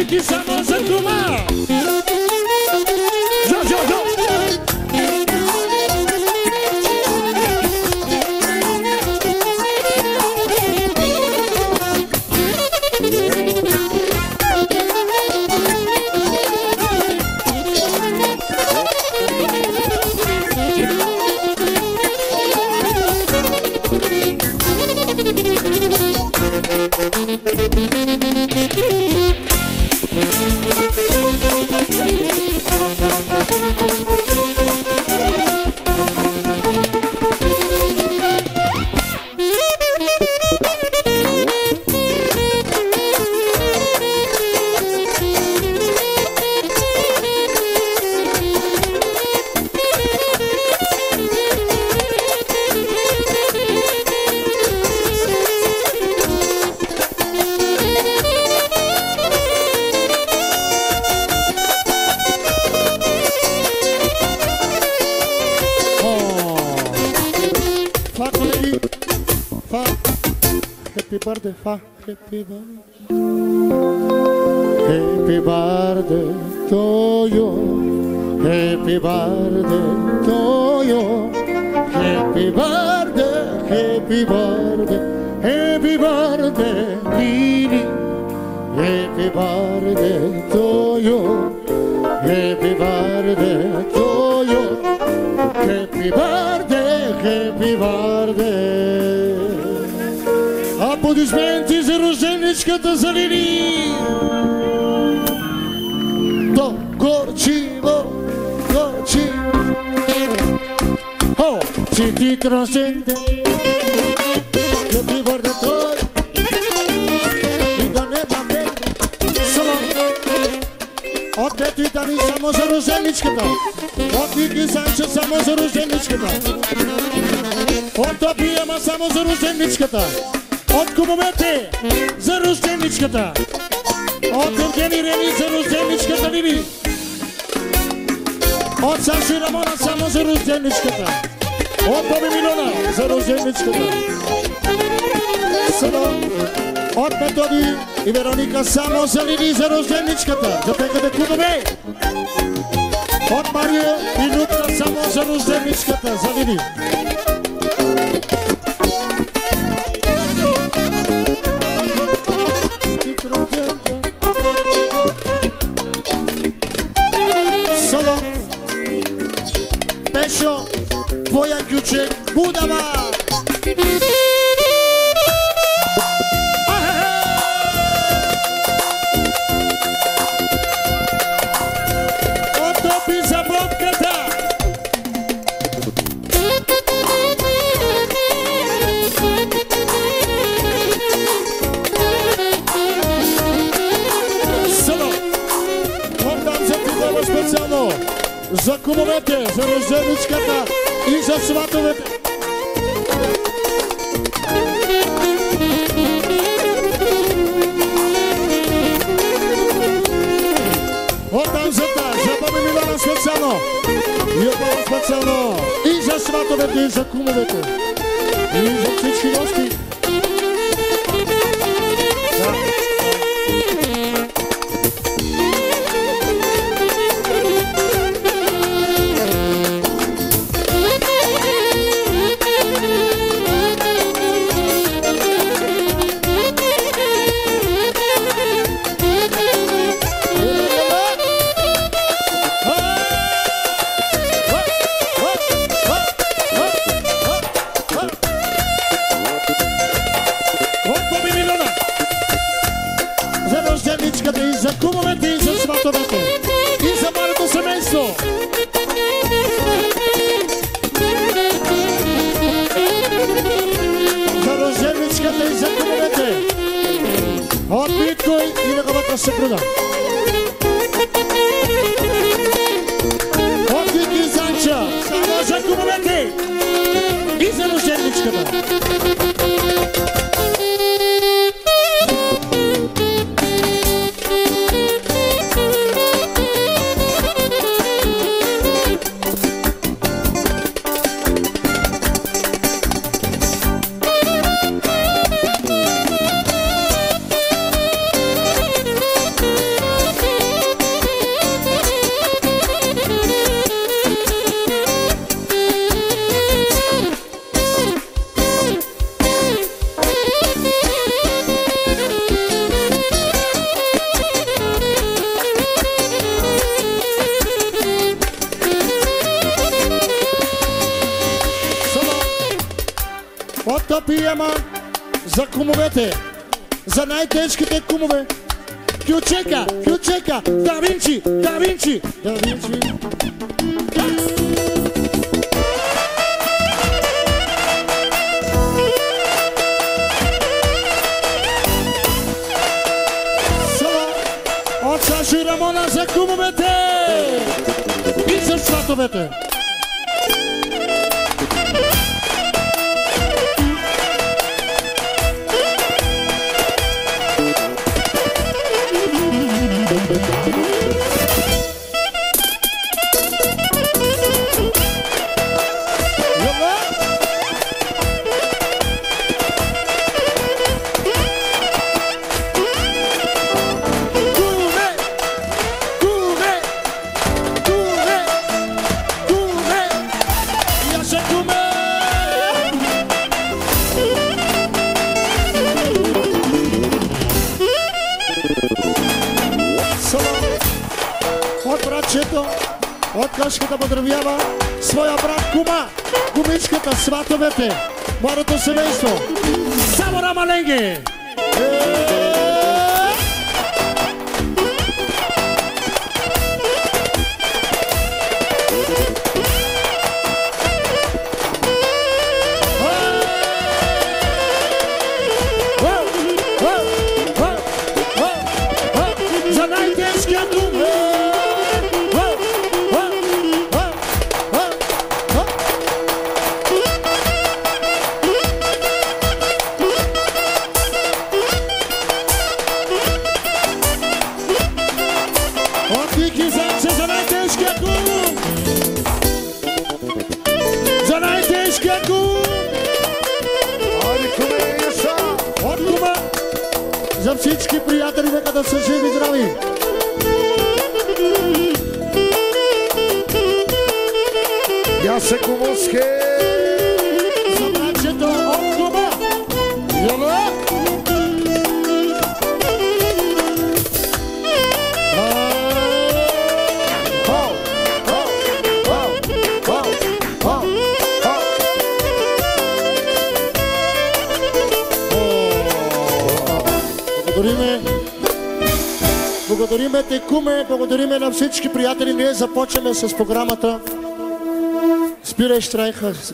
Отики само за кума! people. само за рожденичката. От кумовете за рожденичката. От Евгений Рени за рожденичката Лили. От Саши Рамона само за рожденичката. От Боби Милона за рожденичката. Съдо. От Методи и Вероника само за Лили за рожденичката. Запекате кумове. От Мария и Люта само за рожденичката. За Лили. кумовете, за най-тежките кумове. Кючека, Кючека, Да Винчи, Да Винчи, Да Винчи. Саша и Рамона за кумовете и за сватовете. Сватовете, младото семейство. Само Рамаленги! С програмата. Спирай штрайха с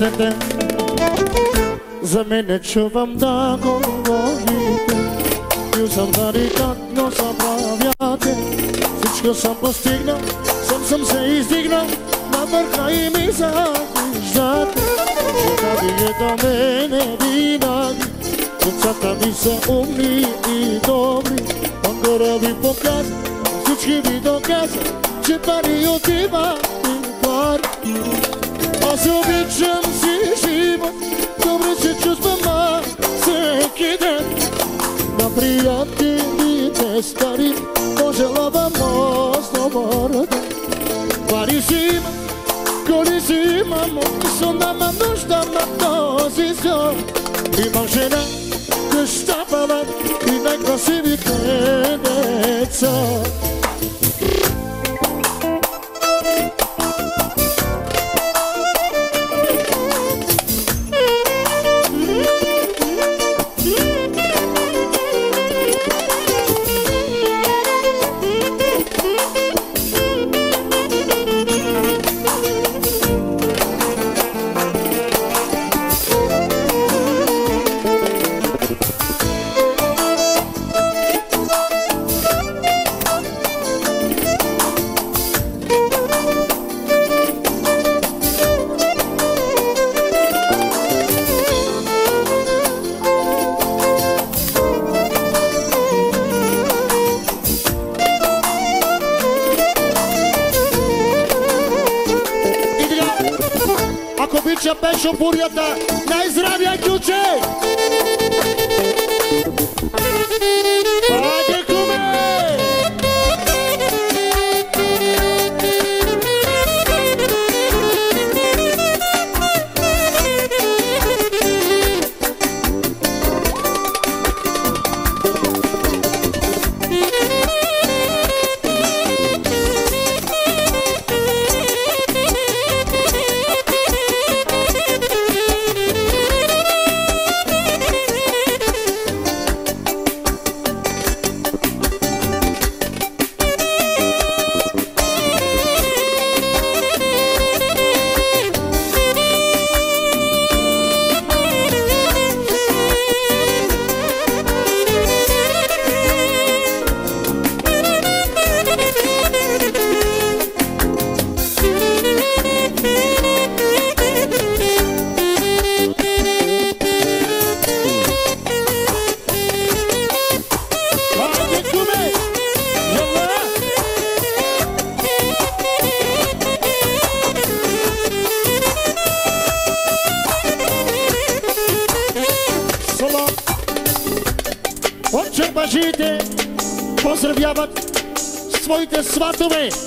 tu tu tu tu tu За мене чувам да говорите Бил съм барикад, но забравяте Всичко съм постигнал, съм съм се издигнал На върха и ми завиждате Жена ви е до мене винаги Децата ви са умни и добри Ангара ви показа, всички ви доказа Че пари отива и пари Аз обичам приятелите стари пожелавам ден. Пари си има, коли си имам, съм нямам нужда на този свят. Имам жена, къща палат и най-красивите деца. Своите сватове, кумовете,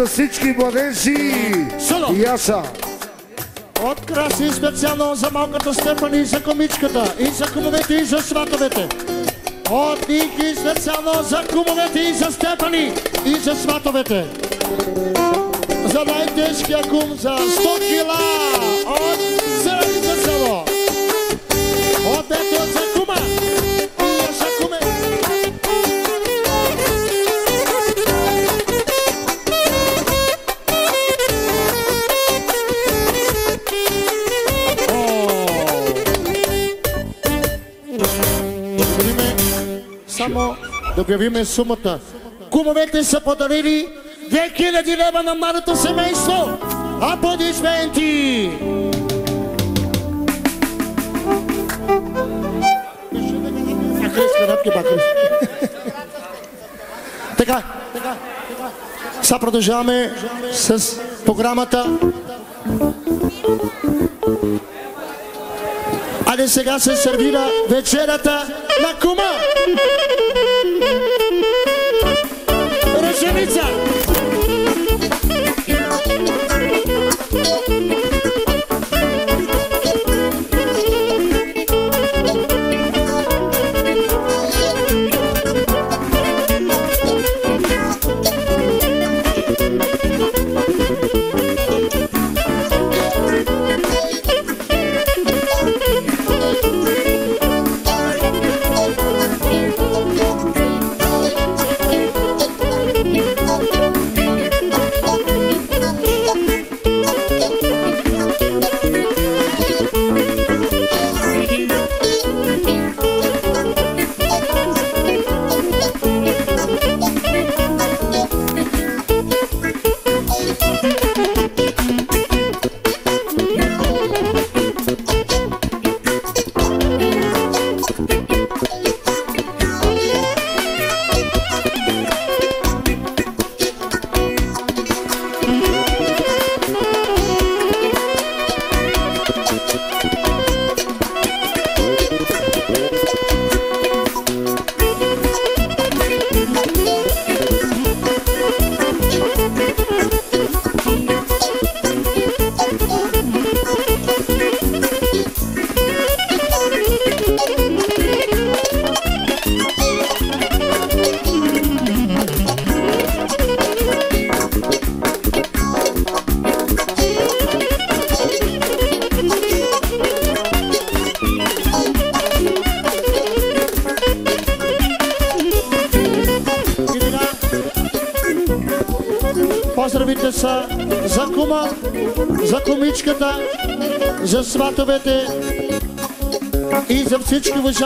За всички младежи. Соло. Яша. От краси специално за малката Стефани и за комичката, и за кумовете, и за сватовете. От Ники специално за кумовете и за Стефани, и за сватовете. За най-тежкия кум за 100 кила обявиме сумата. Кумовете са подарили 2000 лева на младото семейство. Аплодисменти! Така. Сега продължаваме с програмата. Айде сега се сервира вечерята на кума. Richard.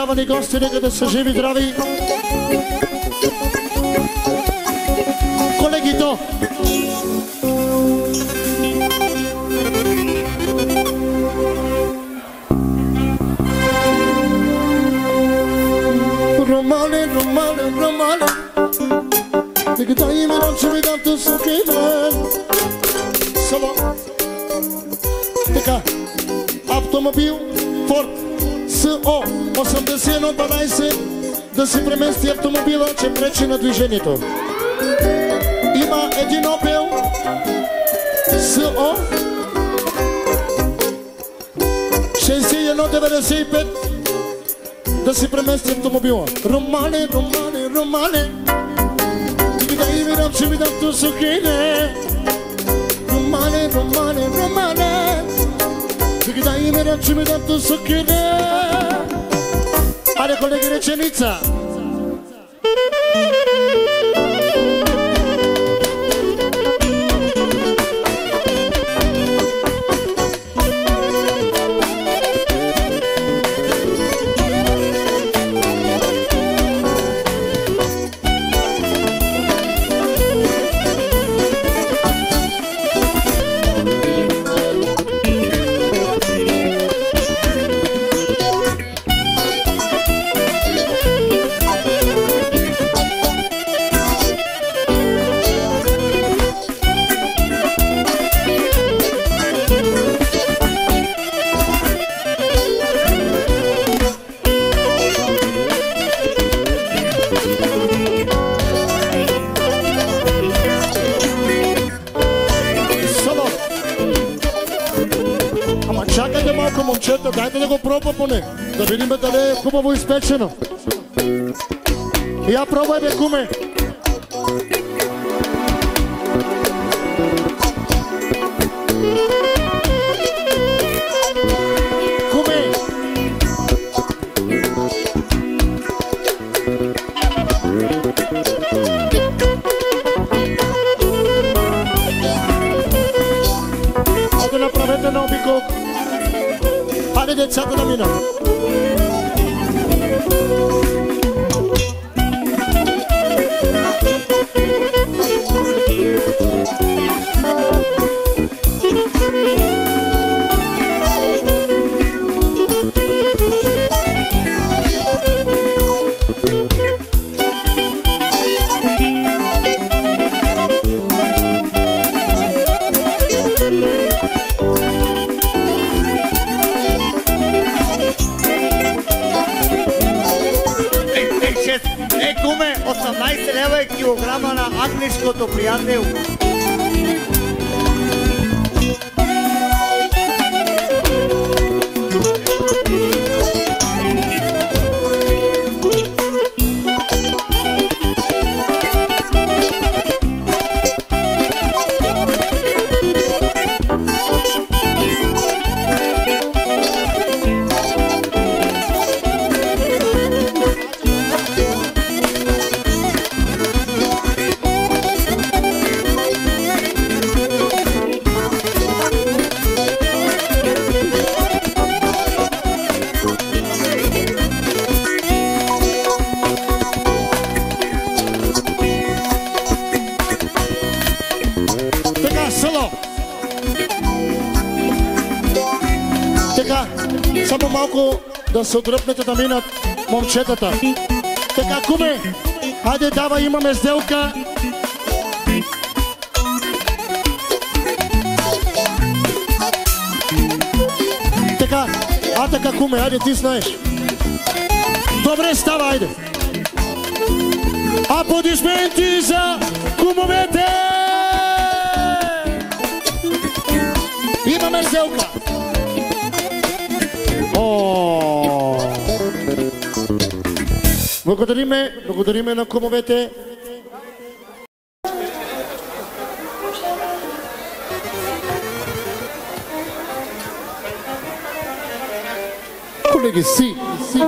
Уважавани гости, нека да са живи, здрави. Че пречи на движението. Има един Opel СО 6195 да се премести автомобила. Романе, романе, романе. Ти да и видам, че видам ту сукине. Романе, романе, романе. Да и видам, че видам ту сукине. Аде, колеги, реченица. Е хубаво изпечено. Я пробвай, бе, куме. Куме. Хайде направете на обикол. Хайде децата да минат. Obrigado. Се отдръпнете да минат момчетата. Така, куме, хайде дава, имаме сделка. Така, а така, куме, хайде ти знаеш. Добре, става, айде. Аплодисменти за кумовете! Имаме сделка! Благодариме, благодариме на кумовете. Колеги, си, си.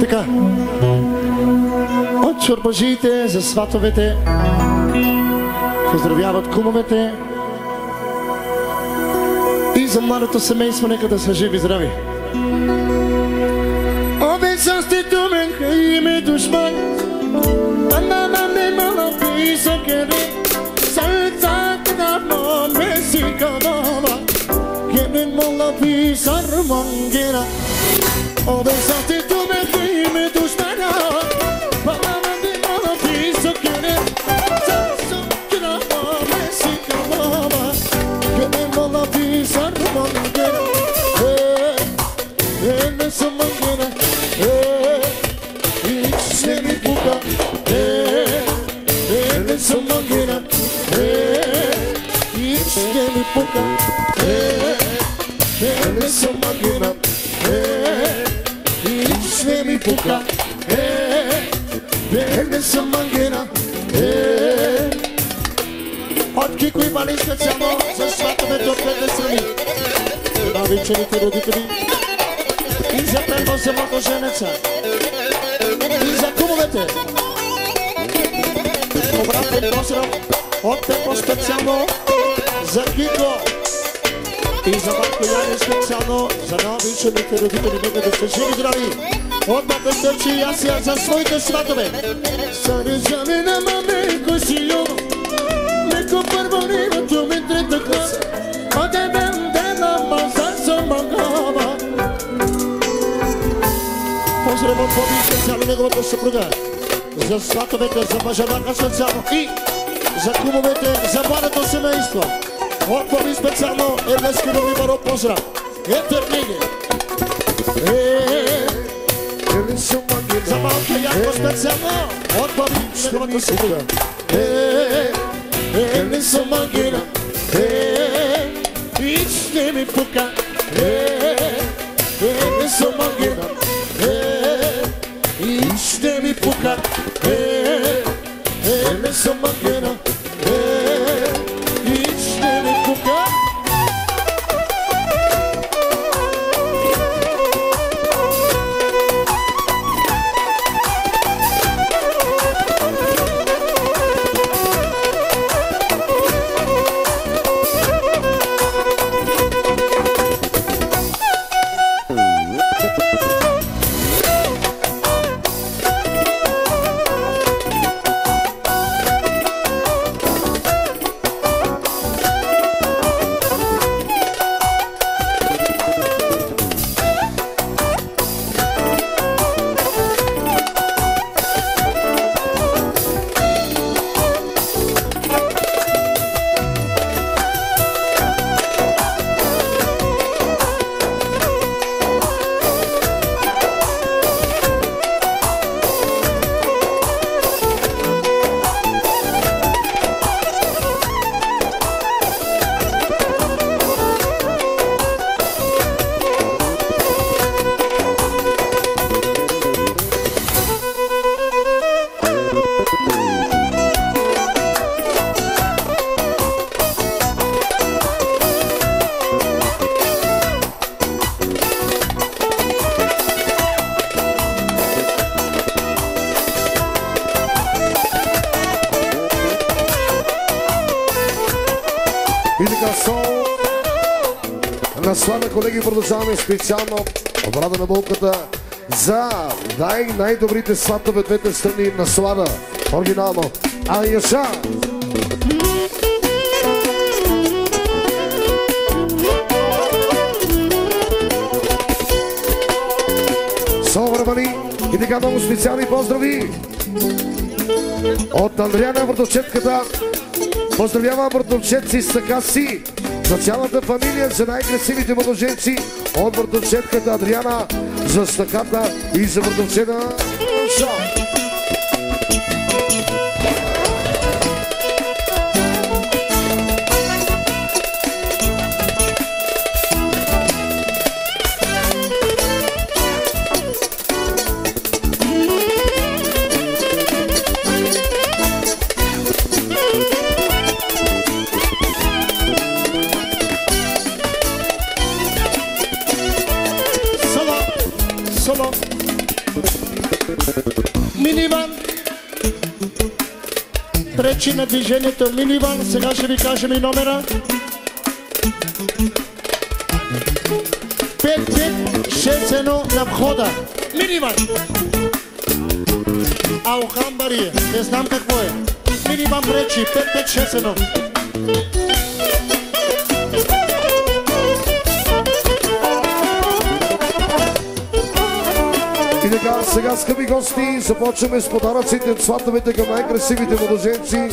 Така. От чорбажиите за сватовете поздравяват кумовете и за младото семейство нека да са живи и здрави. Обещан сте тумен, хай ме душман, ама не мала писа кере, сърцата на моме си кадава, керен мола писар мангера. Обещан сте тумен, хай ме душман, На вечерите родители и за първо за младоженеца и за кумовете. Обратен поздрав от Пепо специално за Кико и за Марко Яни специално за най-обичаните родители. Нека да сте живи здрави. От Бата Стърчи и Асия за своите сватове. Сарежане на маменко си юно Neko prvo nima tu mi treta mazar sam magava Поздрав от Боби специално неговата съпруга За сватовете, за мъжевака специално И за кумовете, за младото семейство От Боби специално Ерлески Добри Баро поздрав Е Е, съм за малкия Янко специално От Боби неговата съпруга Е, е, не съм магина Е, ниц не ми пука Е, е, не съм магина Е, ниц не ми пука. Е, е, продължаваме специално обрада на болката за най- най-добрите сватове двете страни на слада. Оригинално. А Яша! И така много специални поздрави от Андриана Въртовчетката Поздравявам братовчетци с така си за цялата фамилия, за най-красивите младоженци от братовчетката Адриана, за стъката и за братовчета Пречи на движението миниван. Сега ще ви кажем и номера. 5561 на входа. Миниван. Алхамбари. Не знам какво е. Миниван пречи. 5561. Сега, скъпи гости, започваме с подаръците от сватовете към най-красивите младоженци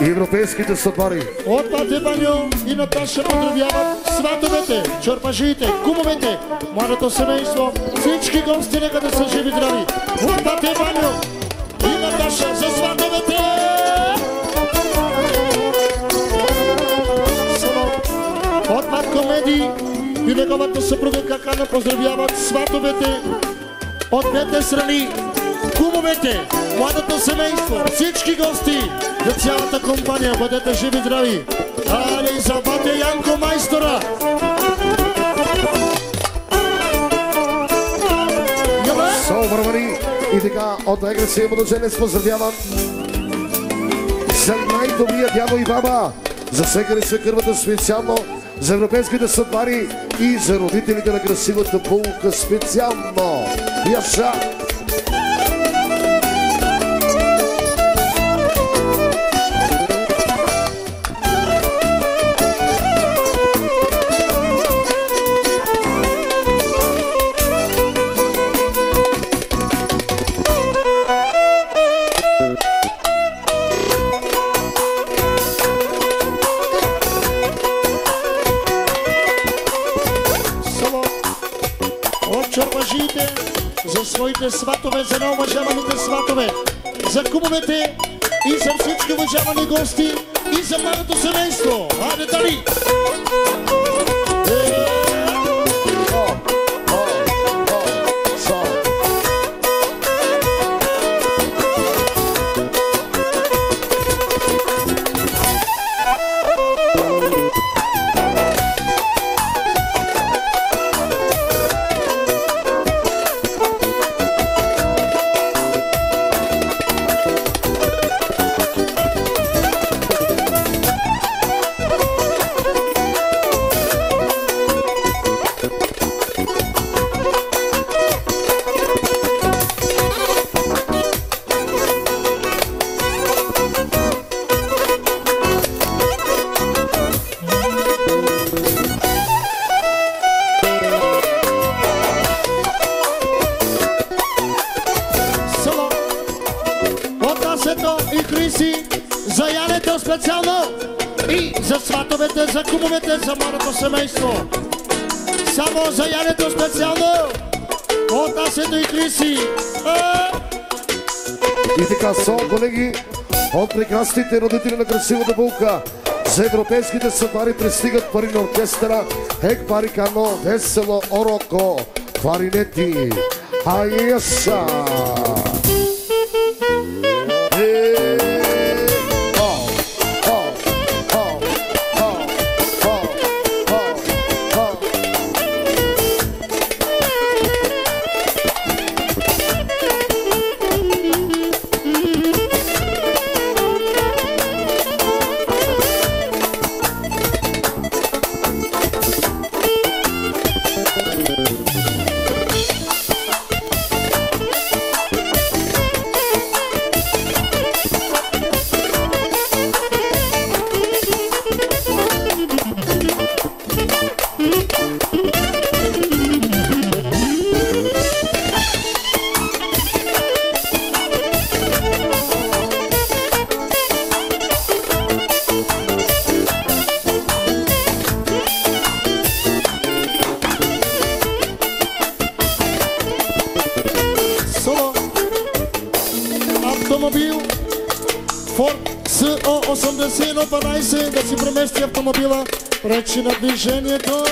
и европейските съдбари. От Бате Баню и Наташа поздравяват сватовете, чорпажиите, кумовете, младото семейство, всички гости нека да са живи здрави. От Бате Баню и Наташа за сватовете! От Бат Комеди и неговата съпруга Какана поздравяват сватовете от двете страни, кумовете, младото семейство, всички гости, за цялата компания, бъдете живи здрави. Али за бате Янко майстора! Сол Вървани и така от най-красивия младоженец поздравявам за най-добрия дядо и баба, за всеки се кървата специално, за европейските съдбари и за родителите на красивата булка специално. Яша! Само своите сватове, за неуважаваните сватове, за кумовете и за всички уважавани гости и за младото семейство. Хайде, дали! Сватовете, за младото семейство. Само за Янето специално от Асето и Криси. И така, сол, колеги, от прекрасните родители на красивата булка, за европейските съдбари пристигат пари на оркестъра Ек Барикано, Весело, Ороко, кларинети. Айеса! Е, пречи на движението.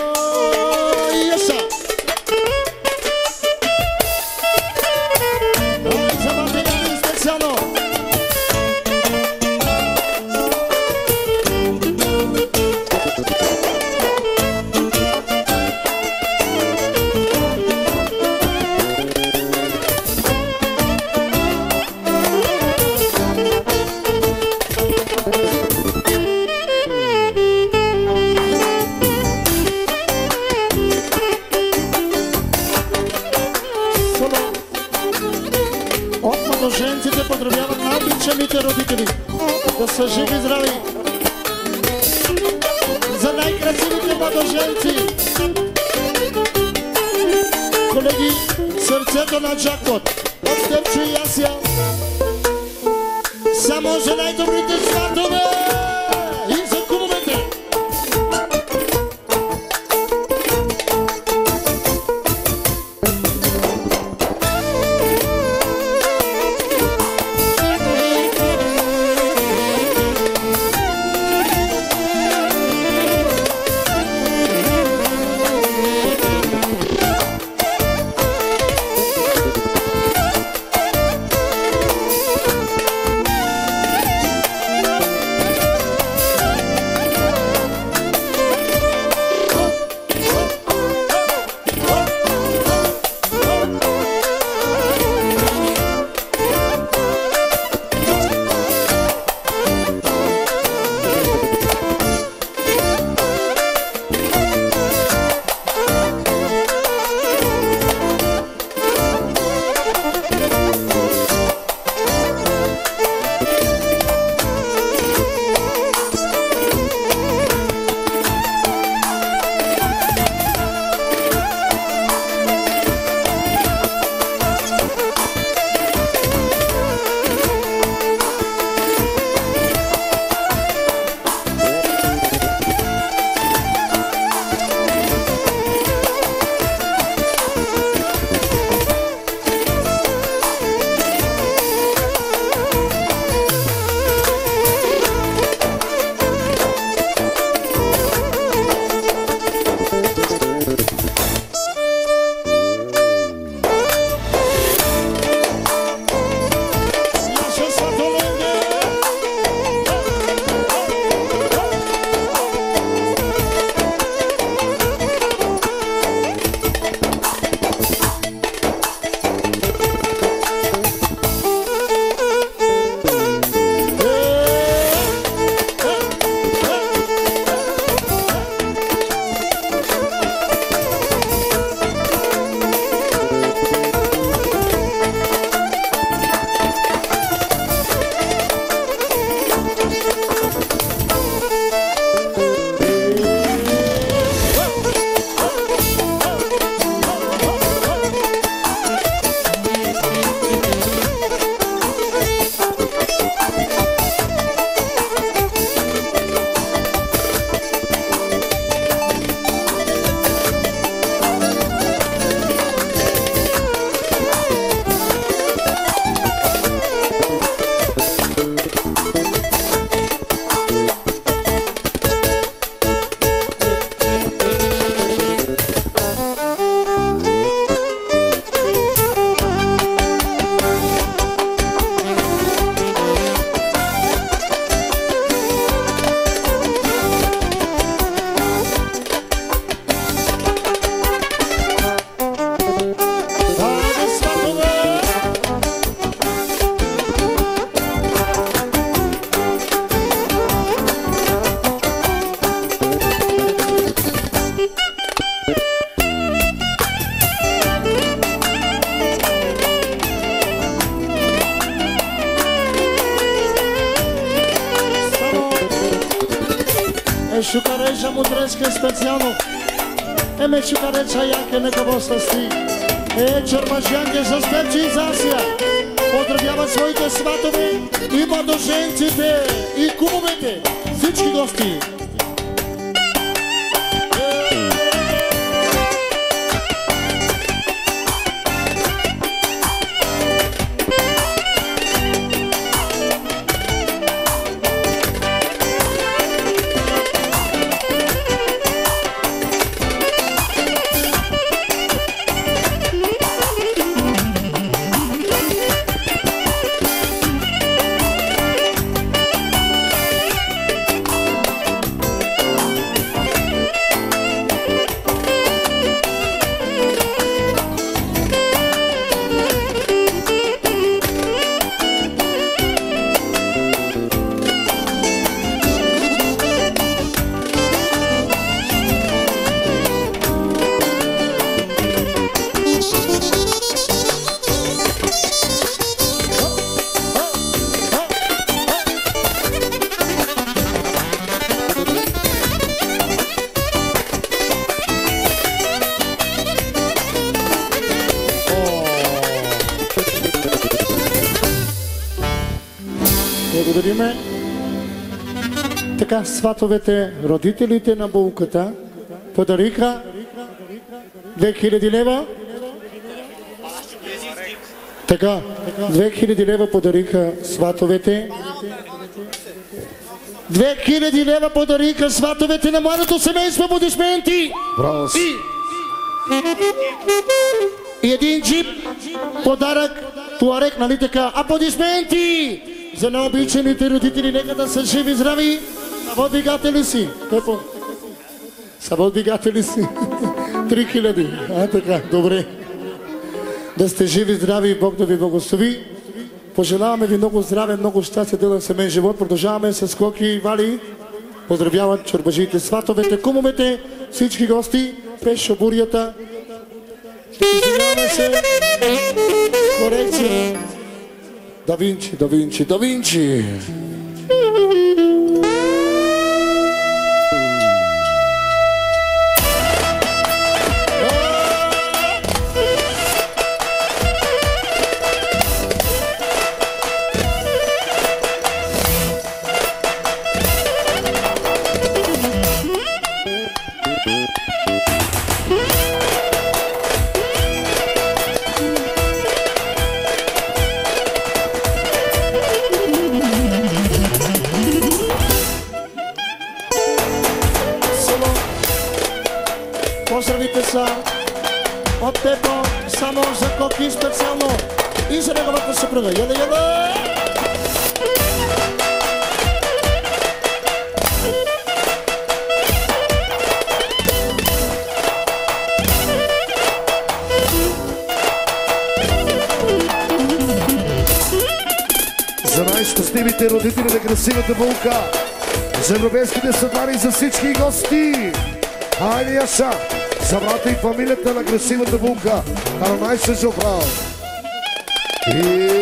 Яке неговостности. Е, чермажянке за Степчи и Засия. Поздравяват своите сватове и младоженците и кумовете. Всички гости. Сватовете, родителите на булката подариха 2000 лева. Така, 2000 лева подариха сватовете. 2000 лева подариха сватовете на младото семейство. Аплодисменти! Браво! И, и един джип подарък Туарек, нали така? Аплодисменти за необичаните родители. Нека да са живи, здрави. Само двигатели си. Какво? Само двигатели си. Три хиляди. А, така, добре. Да сте живи, здрави и Бог да ви благослови. Пожелаваме ви много здраве, много щастие, дълъг семейен живот. Продължаваме с Коки и Вали. Поздравяват чорбажите, сватовете, кумовете, всички гости, пеш бурята. Извиняваме се. Корекция. Да Винчи, да Винчи, да Винчи. На красивата булка, за европейските съдвани, за всички гости. Хайде, Яша! За брата и фамилията на красивата булка, Каранай се Жофрал. И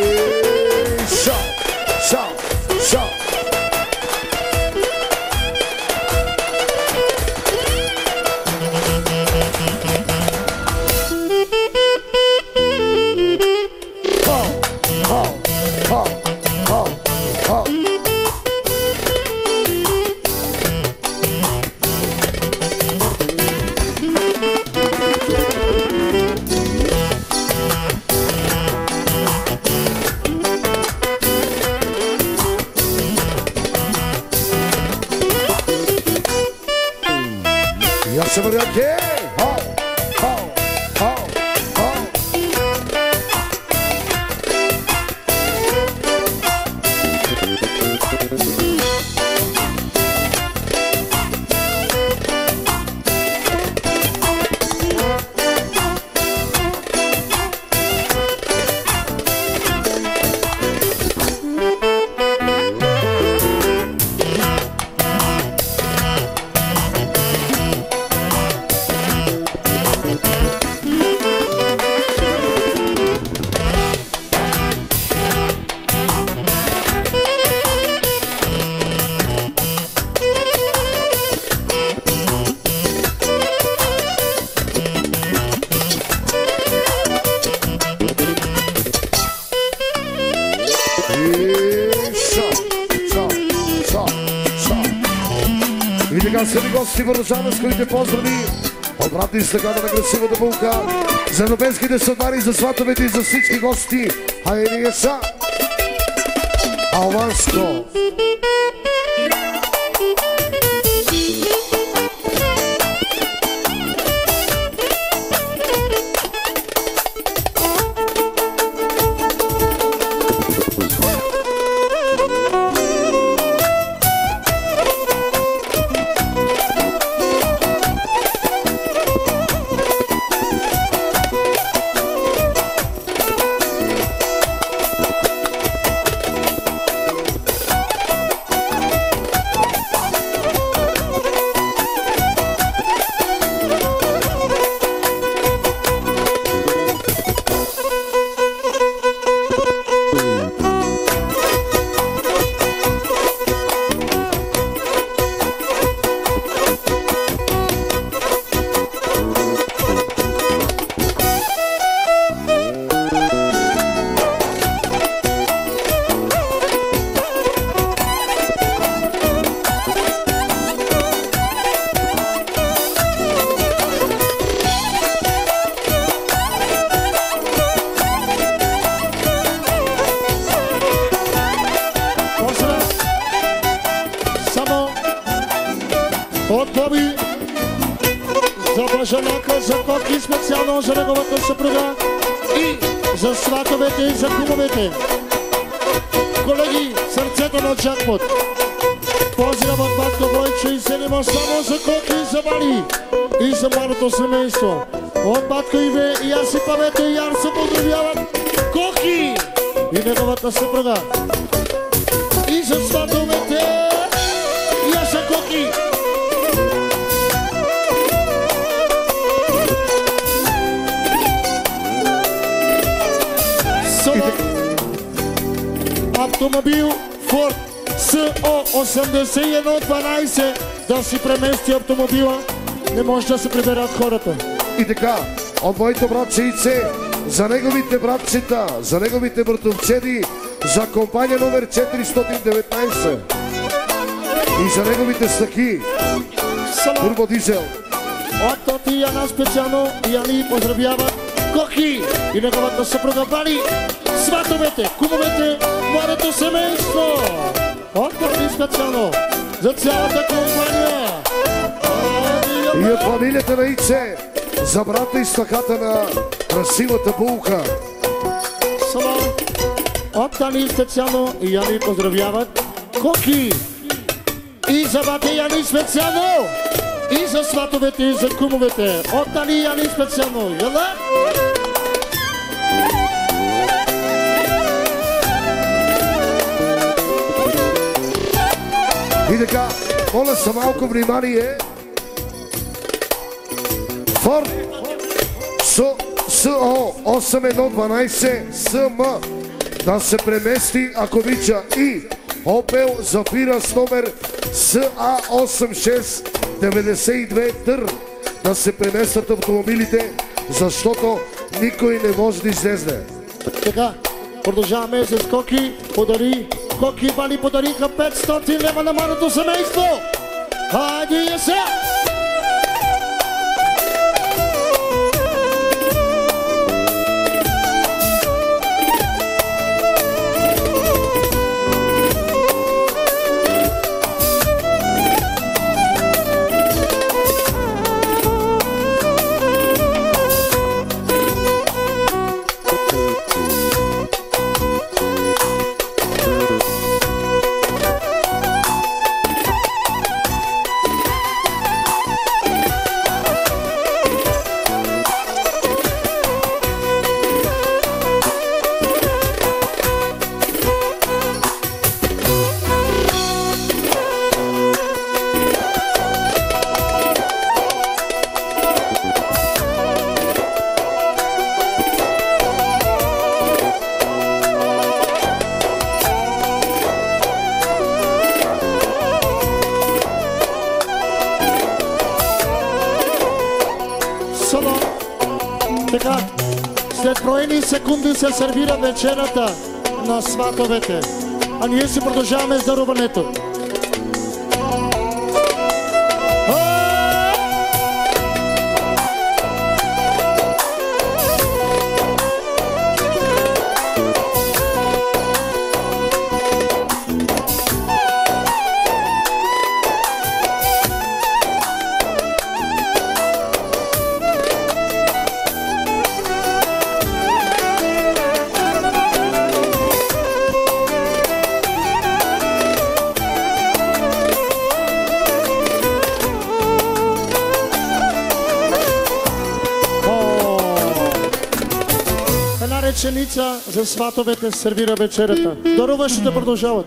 гости, продължаваме с скъпите поздрави от брата и стъкана на красивата булка, за европейските съдбари, за сватовете и за всички гости. Хайде, ние са! Алванско! Автомобила, не може да се приберат хората. И така, от моето братчице, за неговите братчета, за неговите братовчеди, за компания номер 419 и за неговите стъки! Турбо Дизел. От Тоти и Яна специално Яни поздравява Коки и неговата съпруга Бали, сватовете, кумовете, младото семейство. От Тоти специално за цялата компания. И от фамилията на Ице, за брата и стъката на красивата булка. Салам! От Тани специално Яни поздравяват Коки и за бате Яни специално и за сватовете и за кумовете. От Тани Яни специално. Яла! И така, моля за малко внимание. Форд СО СО 8112 СМ да се премести, ако обича, и Опел Зафира с номер СА8692 Тър да се преместят автомобилите, защото никой не може да излезне. Така, продължаваме с Коки. Подари, Коки Бали подариха 500 лева на малото семейство. Хайде я се сервира вечерата на сватовете. А ние си продължаваме с. За сватовете сервира вечерята. Даруващите продължават.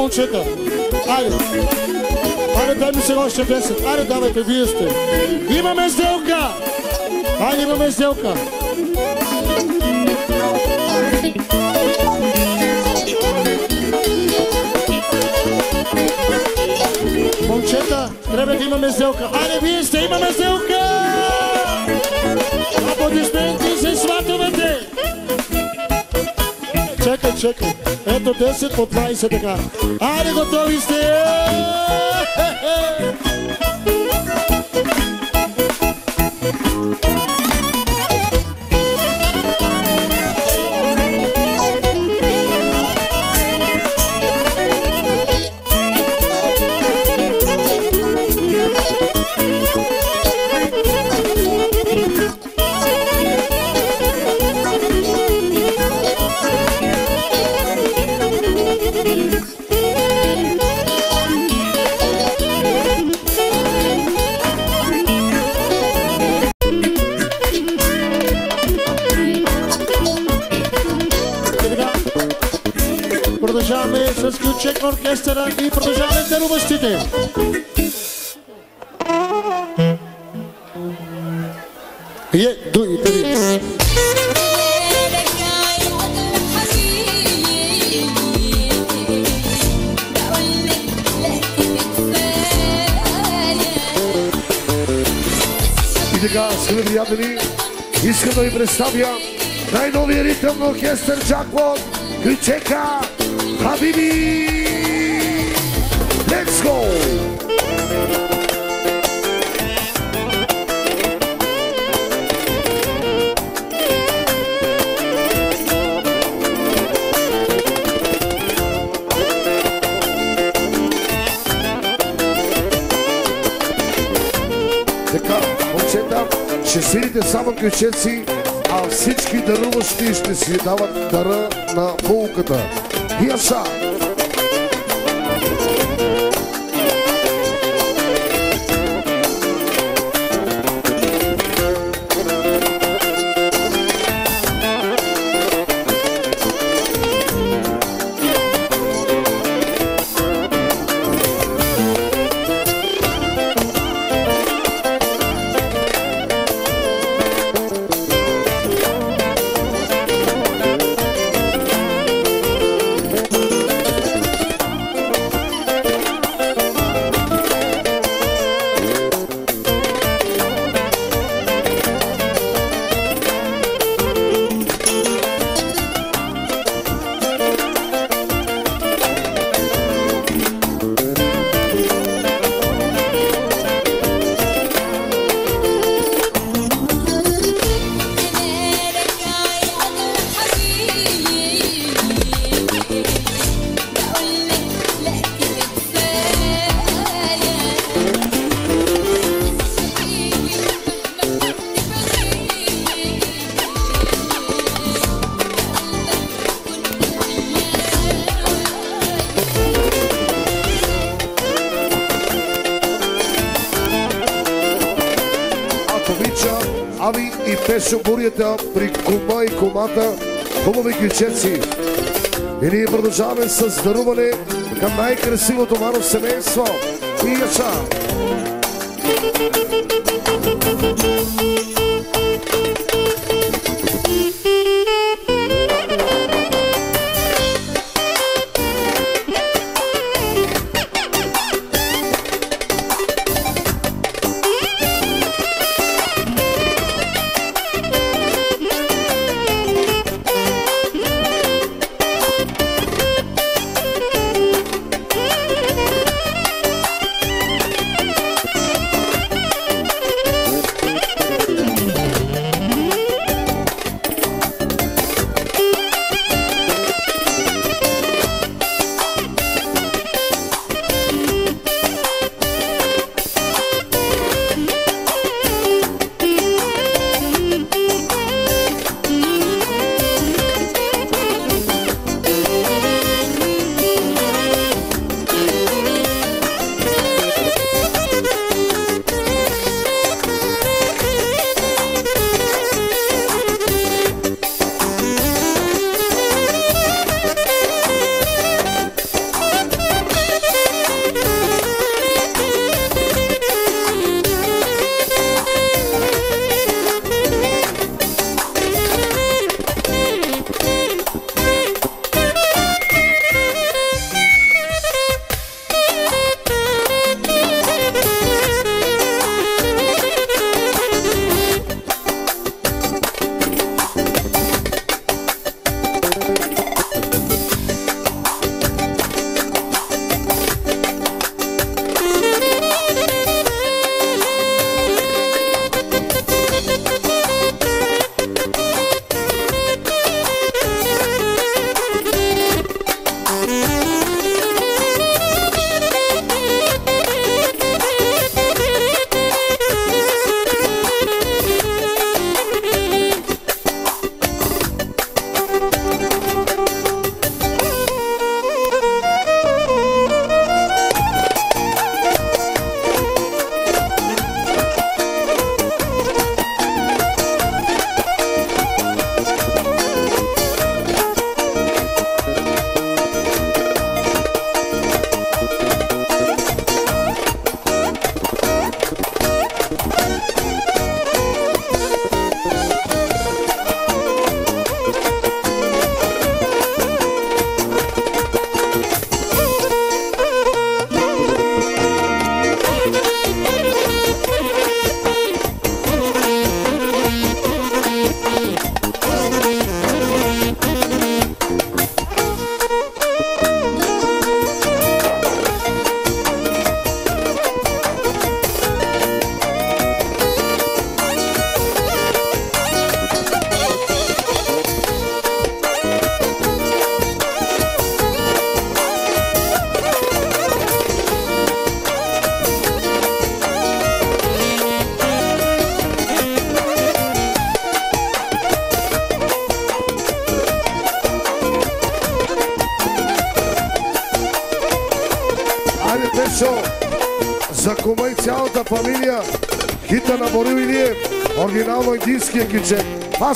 момчета. Айде. Айде, дай ми сега още 10. Айде, давайте, вие сте. Имаме сделка! Айде, имаме сделка. Момчета, трябва да имаме сделка. Айде, вие сте, имаме сделка! Аплодисменти се свалят! 20, чекай. Ето 10 по 20 така. Аре, готови сте! Хе-хе! Оркестъра и продължаваме даруващите. Е, дуй, търи. И така, скъпи приятели, искам да ви представя най-новия ритъм на оркестър Джакпот, Ключека, Хабиби! Свирите само ключеци, а всички даруващи ще си дават дара на булката. Яша! Бурята при кума и кумата, хубави ключеци. И ние продължаваме с даруване към най-красивото маро семейство. И яша! цялата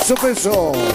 peso, peso.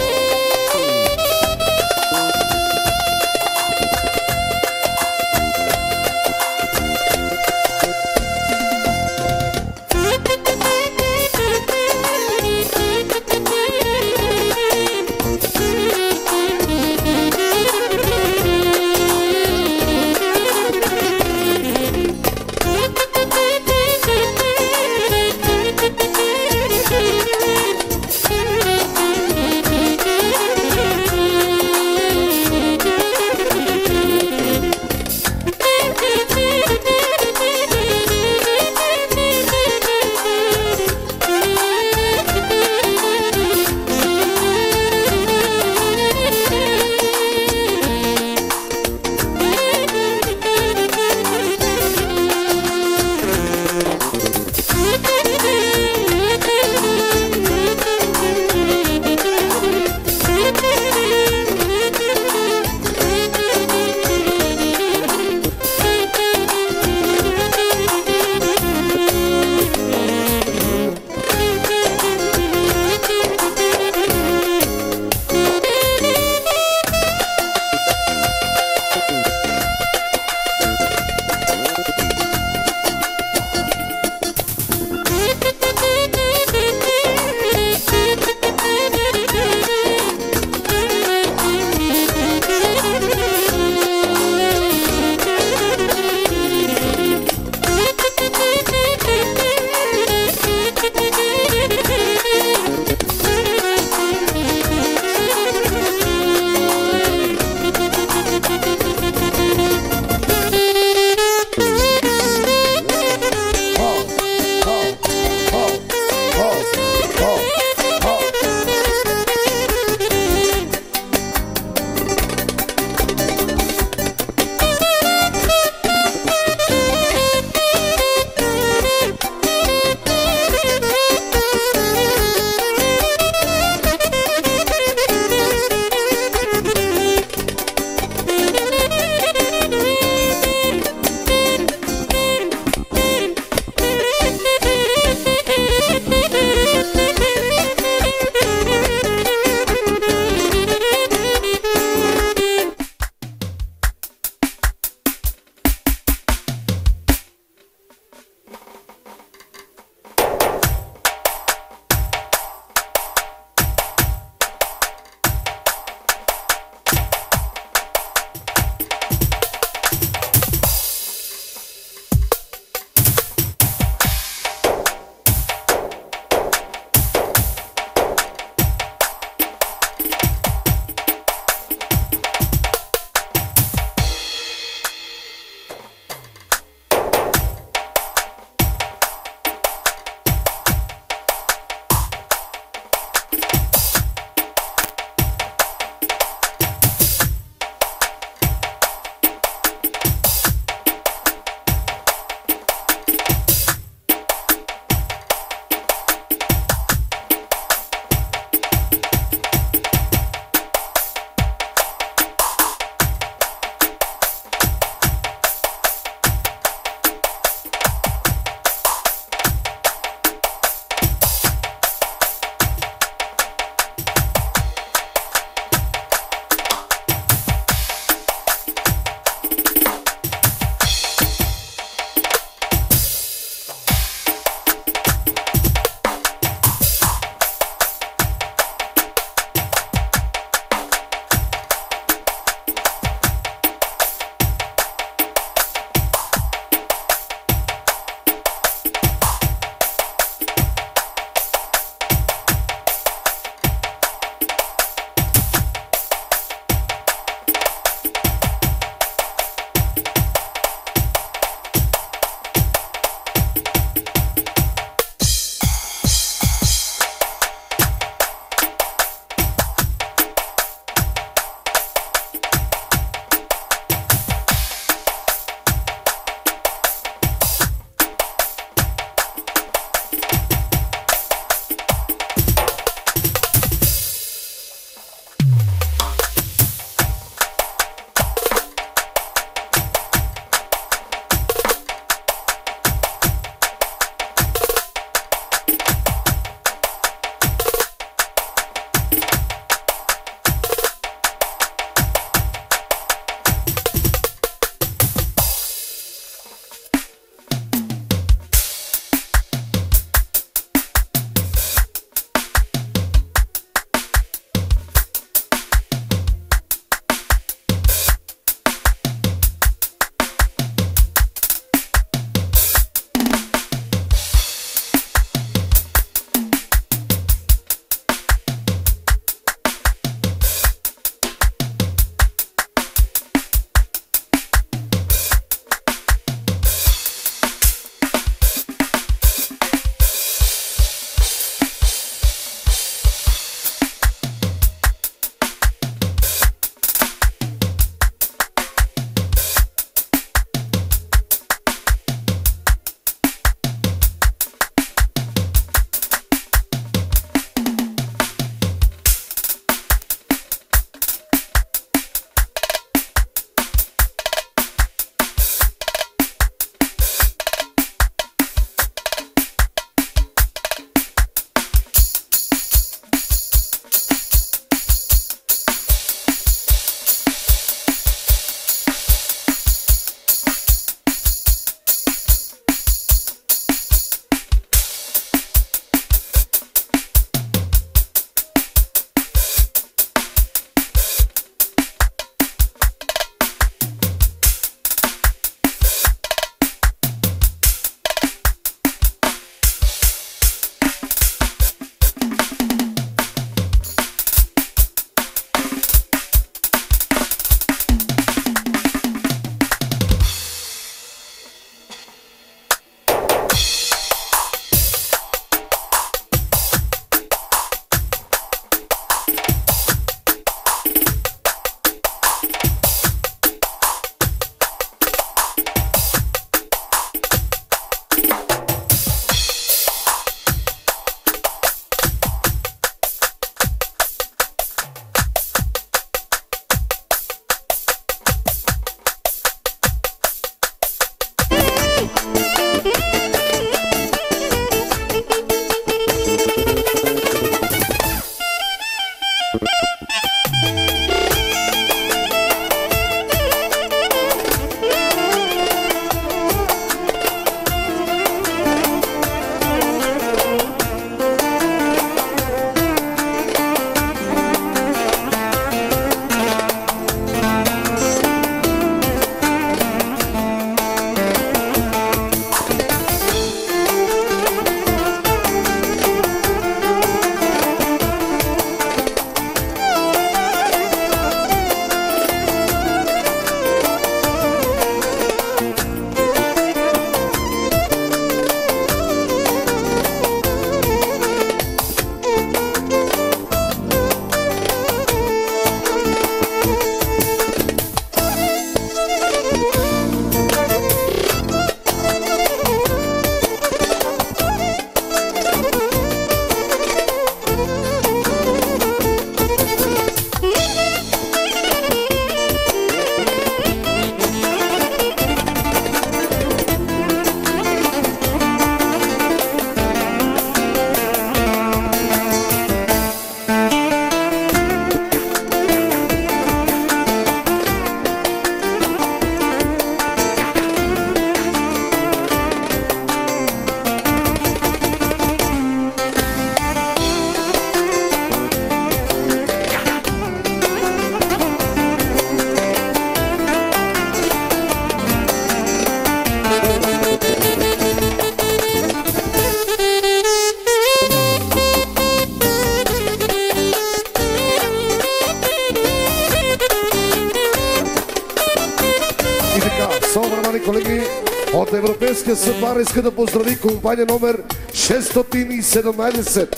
Вара иска да поздрави компания номер 617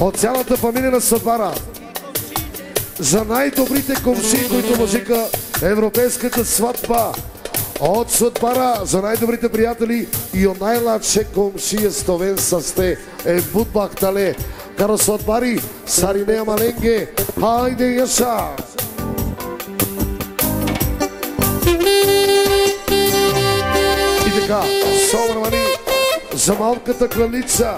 от цялата фамилия на Съдвара за най-добрите комши, които мъжиха Европейската сватба. От Съдбара за най-добрите приятели и от най-ладше комшия Стовен Састе е Будбах Тале. Каро Съдбари, Саринея Маленге, хайде яша! И Собърмани, за малката кралица,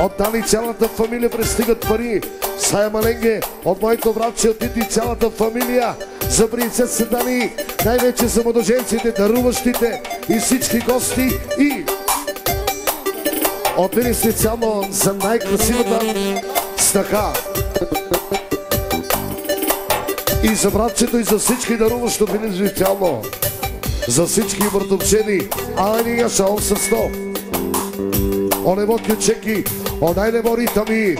Отдали цялата фамилия пристигат пари. Сая Маленге, от моето братче, от Тити цялата фамилия. За принцеса Дани, най-вече за младоженците, даруващите и всички гости и от мене специално за най-красивата снаха. И за братчето, и за всички даруващи от мене специално. За всички братовчени, Ани Яша, 800. Олево Кючеки, Onajlemo ritami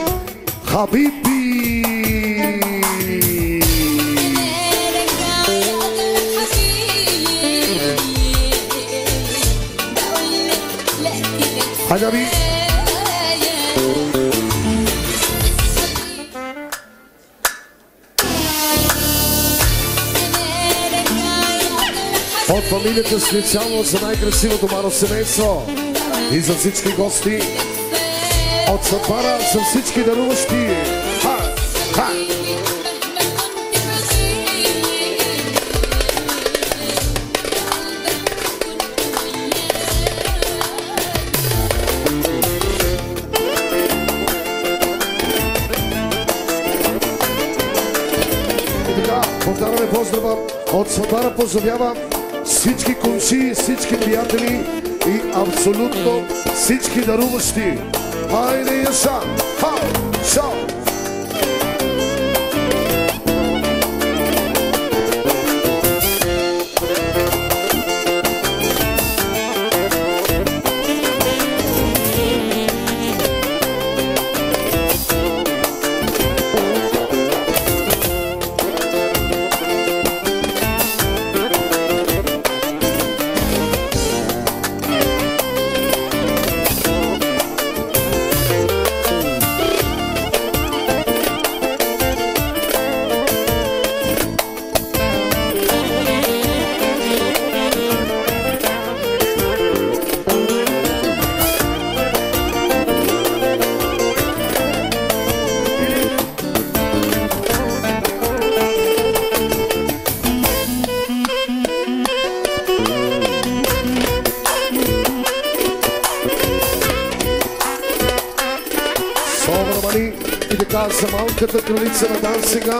Habibi Habibi От фамилията специално за най-красивото маро семейство и за всички гости от съдбара за всички даруващи. Ха, ха. Повтаряме поздрава. От съдбара поздравявам всички комши, всички приятели и абсолютно всички даруващи. Haydi yaşa. Ha, şa. Дансинга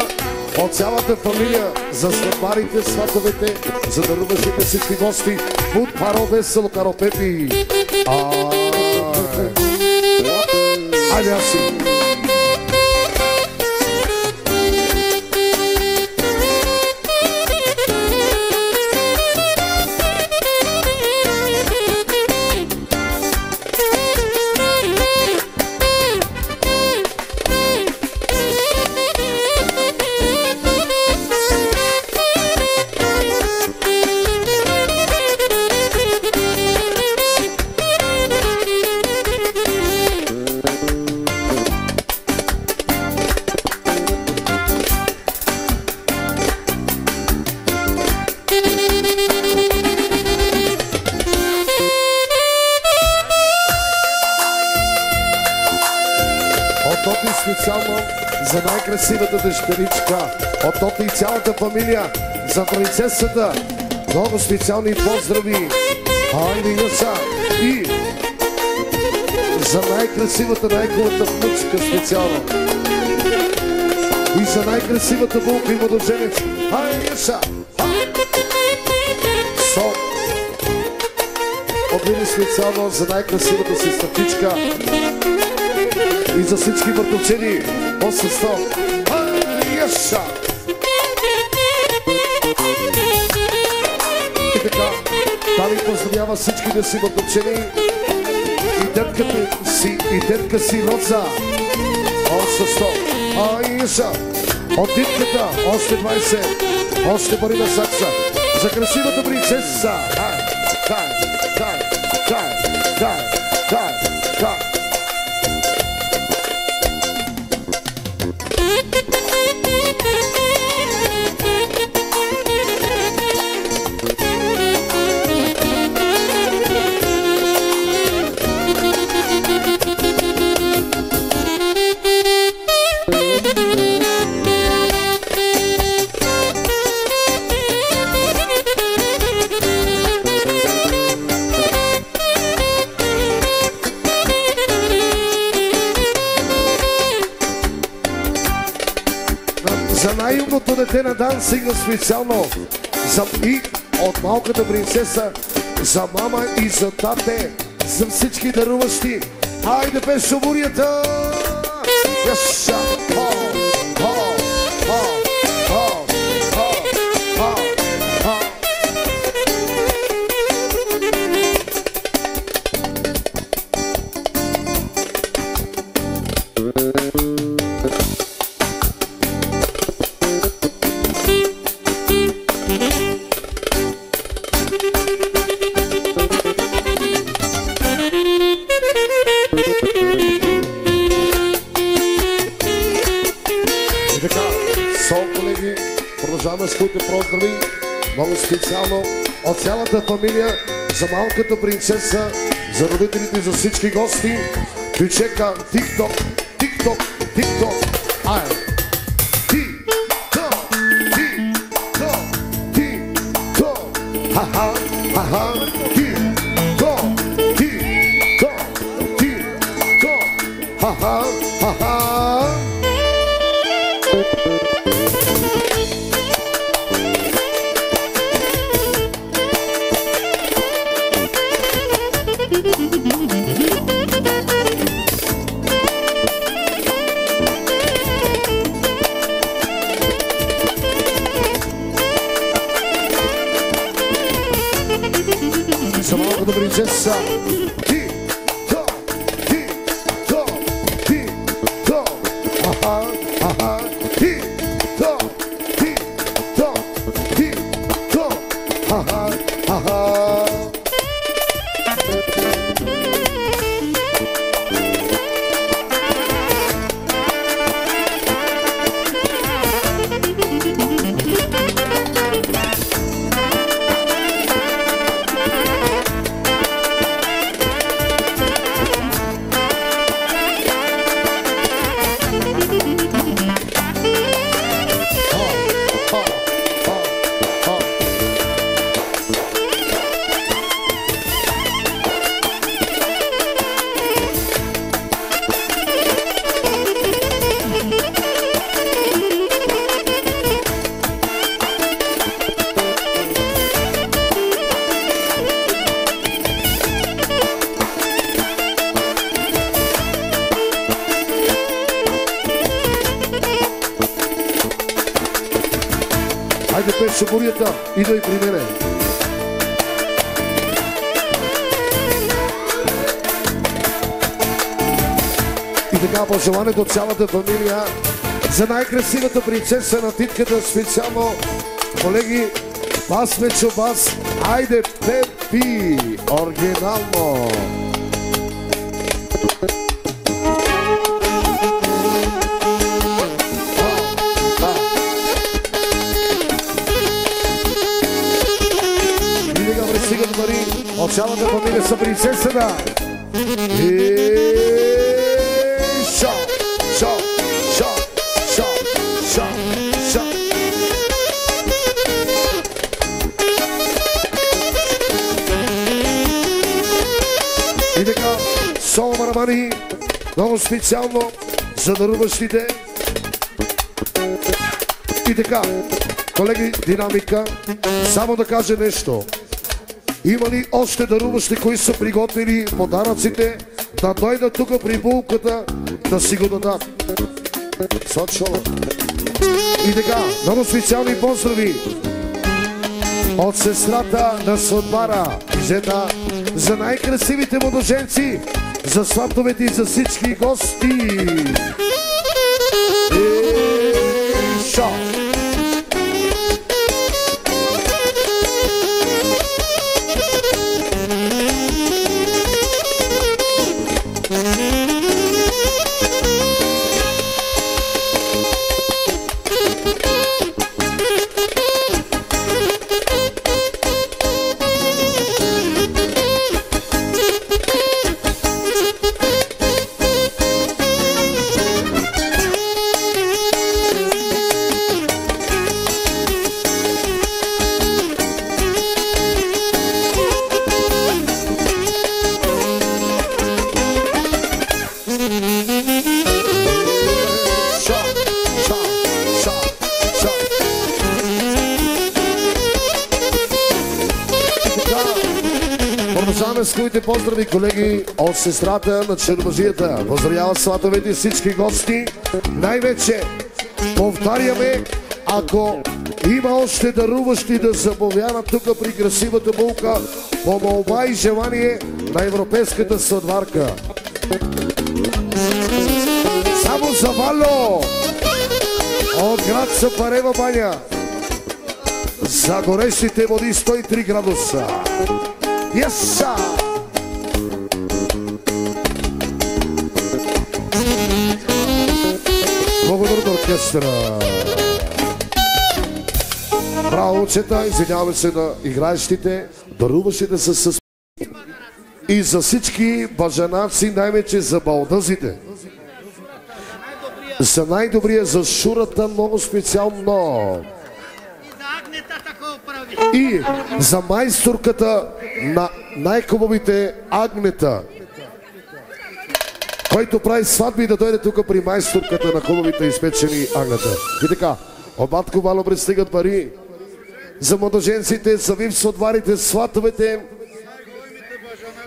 от цялата фамилия за сватбарите, сватовете, за даруващите всички гости. Буд паро весело каро пепи. Айде аз си. Цялата фамилия за принцесата. Много специални поздрави. Айде Яса. И за най-красивата, най-хубавата внучка специално. И за най-красивата булка и младоженец. Айде Яса. Со. От мене специално за най-красивата си статичка и за всички братовчени от състав. Яша! И поздравява всичките си братовчени и детката си, и детка си Роза от състав. А, Яша! От дитката, още 20, още пари на сакса. За красивата принцеса. А, чай, чай, чай, чай, най-умното дете на Дансинга специално за и от малката принцеса, за мама и за тате, за всички даруващи. Хайде пе шумурията! Яша! Фамилия, за малката принцеса, за родителите и за всички гости. Ви чека тик-ток, тик-ток, тик-ток. Ай! Тик-ток, тик-ток, тик-ток. Ха-ха, ха-ха, тик-ток, тик-ток, тик-ток. Ха-ха. Малката принцеса. Идвай при мене. И така пожелането от цялата фамилия за най-красивата принцеса на титката специално. Колеги, бас ме бас, айде Пепи, оригинално. Цялата фамилия са принцесата. И шо, шо, шо, шо, шо, шо. И така, соло марамани, много специално за даруващите. И така, колеги, динамика, само да кажа нещо. Има ли още даруващи, които са приготвили подаръците, да дойдат тук при булката да си го дадат? Сочола. И така, много специални поздрави от сестрата на Сватбара, жена, за най-красивите младоженци, за сватовете и за всички гости. Поздрави, колеги, от сестрата на чермажията. Поздравява сватовете всички гости. Най-вече повтаряме, ако има още даруващи да заповядат тук при красивата булка по молба и желание на европейската съдварка. Само за Вало от град Сапарева баня за горещите води 103 градуса. Яса! Благодаря на оркестъра. Браво, учета, извиняваме се на играещите, даруващите се с и за всички бажанаци, най-вече за балдъзите. За най-добрия, за шурата, много специално. И за майсторката на най-хубавите агнета, който прави сватби да дойде тук при майсторката на хубавите изпечени агнета. И така, от Батко Вало пристигат пари за младоженците, за вив сватварите, сватовете,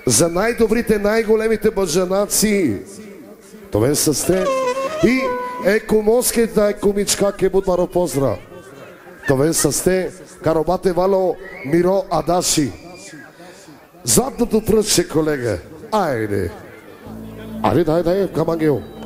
за най-добрите, най-големите бъжанаци. Това са сте. И екомоската екомичка ке будваро поздрав. Това са сте. Каробате Вало Миро Адаши. Златното пръще, колега. Айде. Айде, дай, дай, към ангел. И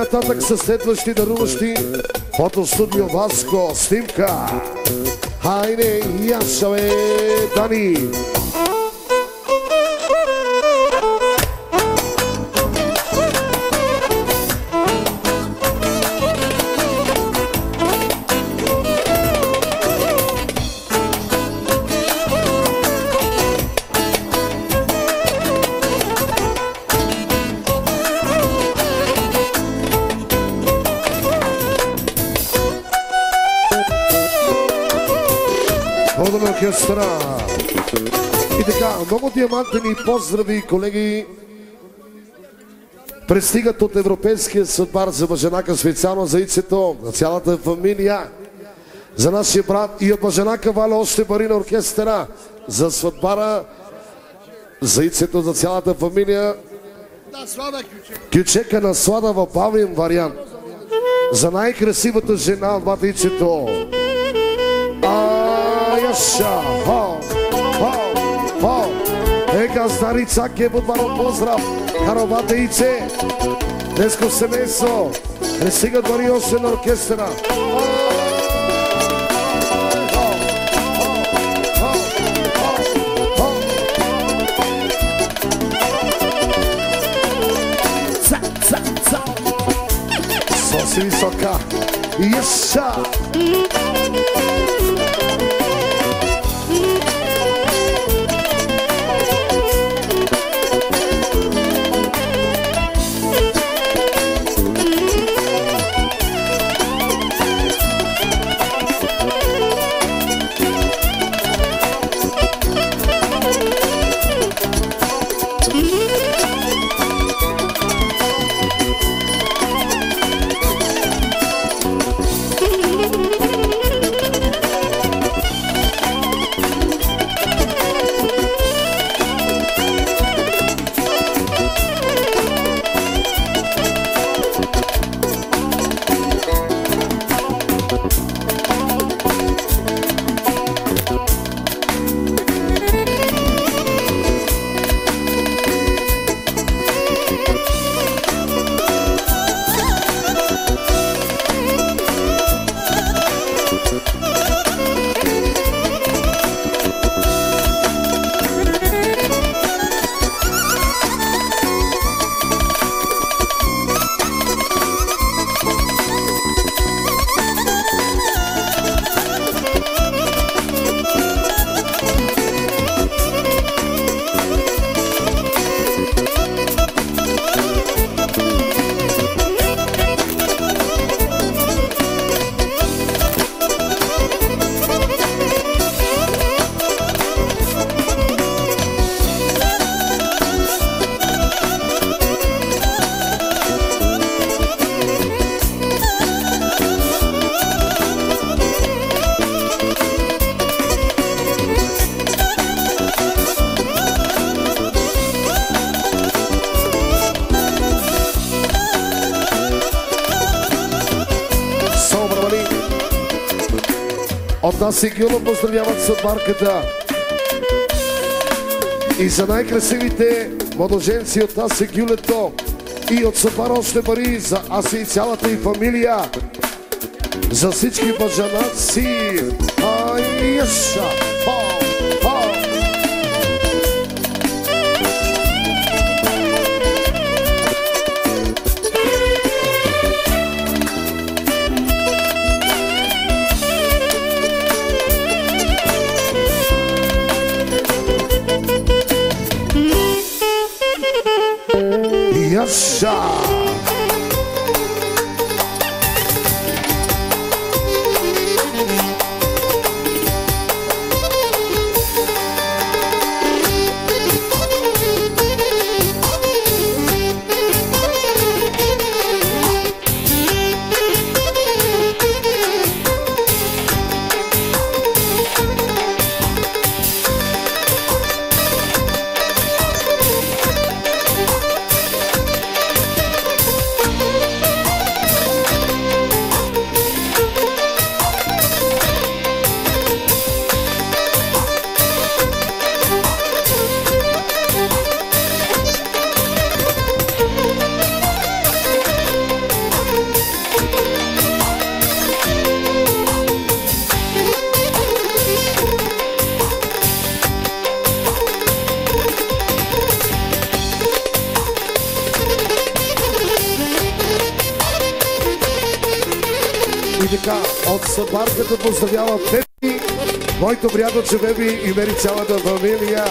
нататък с следващи даруващи. Фотостудио Васко, снимка. Хайде, яшаве, Дани. Благодаря много диамантени поздрави, колеги. Пристигат от Европейския съдбар за Бажанака, специално за ицето, на цялата фамилия. За нашия брат и от Бажанака валя още пари на оркестъра. За сватбара, за ицето, за цялата фамилия. Кючека на слада в бавен вариант. За най-красивата жена от батицето. А, яша, хо, хо, хо. kolega Zdarica, ki je pod varom pozdrav, Karobate IC, Desko Semeso, Resiga 28 orkestra. Só se visoka, yes sir. И Гюла поздравяват съдбарката. И за най-красивите младоженци от нас е Гюлето. И от съдбара още пари за аз и цялата и фамилия. За всички бажанаци. Ай, яша! Яша! Събарката поздравява Пепи, моето приятелче Беби и мери цялата фамилия.